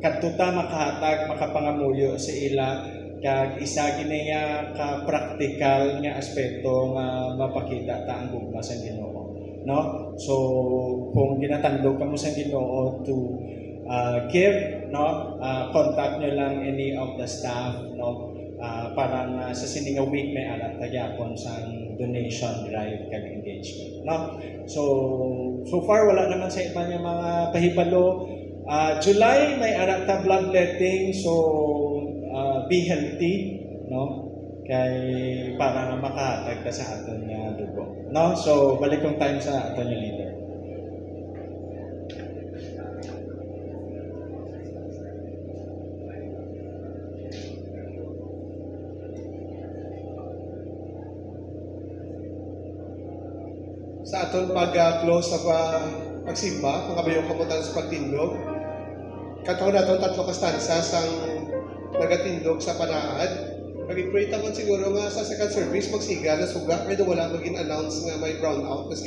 katuta makahatag makapangamuyo sa ila. Kag isa gini nga ka practical nga aspeto nga mapakita ta ang gugma sa Ginoo no? So kung ginatandog kamo sa Ginoo to uh, give no? Uh, contact nyo lang any of the staff no? Uh, para nga sa sininga week may alat tagyapon sa donation drive kag engagement no? So so far wala naman sa iba nga mga pahibalo uh, July may alat ta bloodletting so uh, be healthy no? Kay para nga makahatag ta sa aton nga dugo no? So balik kong time sa aton nga aton pag-close sa uh, pagsimba, mga bayong kamutan sa pagtindog. Kataon nato tatlo ka stanza sang nagatindog sa panaad. Pag-pray tamon siguro nga sa second service, magsiga na suga, pero wala maging announce nga may brown out na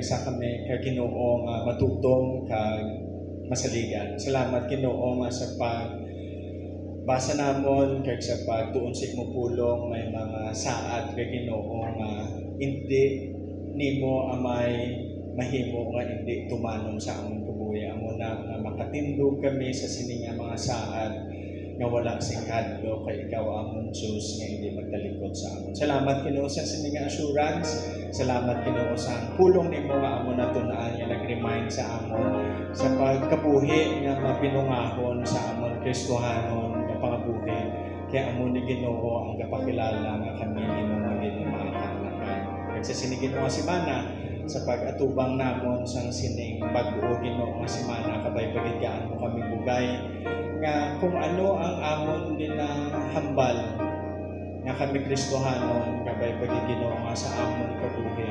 isa kami ka Ginoo nga matutong kag masaligan. Salamat Ginoo nga sa pag basa namon kag sa pagtuon sa imong pulong. May mga saad kag Ginoo nga hindi nimo amay mahimo nga hindi tumanom sa among kabuhi amo na nga makatindog kami sa sininga mga saad nga wala sing kadlo kay ikaw amon Diyos nga hindi magtalikod sa amon. Salamat Ginoo sa sininga assurance. Salamat Ginoo sa pulong nimo nga amon natunaan nga nag-remind sa amon sa pagkabuhi nga mapinungahon sa amon Kristohanon nga pangabuhi. Kaya amon ni Ginoo ang kapakilala nga kami imo maging mga kanakan. Nagsasinigin mo si Mana sa pag-atubang namon sang sining bag-o Ginoo nga si Mana kabay pagidgaan mo kami bugay. Nga kung ano ang amon din na hambal nga kami Kristohanon kabay pagigino nga sa amon kabuhi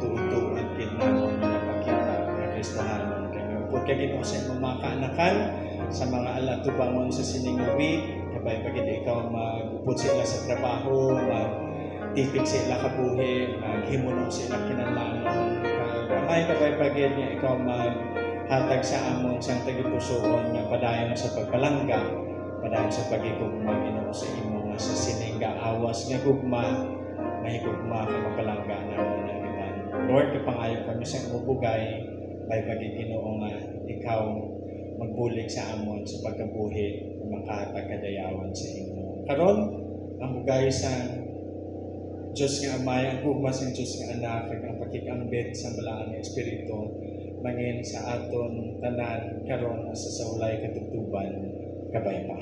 tuod-tuod kid namon nga pakita nga Kristohanon kami. Upod ka Ginoo sa imong mga kaanakan sa mga alatubangon sa siningawi kabay pagid ikaw magupod sila sa trabaho mag tipid sa ila kabuhi maghimuno sa ila kinahanglan kamay kabay pagid nga ikaw mag hatag sa amon sang tagipusoon nga padayon sa pagpalangga padayon sa pagigugma Ginoo sa imo nga sa siningga awas nga gugma mahigugma ka mapalangga ang iban Lord kapangayo kami sa imo bugay bay pagigginoo nga ikaw magbulig sa amon sa pagkabuhi nga makahatag kadayawan sa imo. Karon ang bugay sa Diyos nga Amay, ang hugmas ng Diyos nga Anak, ang pakikambit sa balaan ng Espiritu, mangin sa aton tanan karon sa saulay katugtuban kabay pa.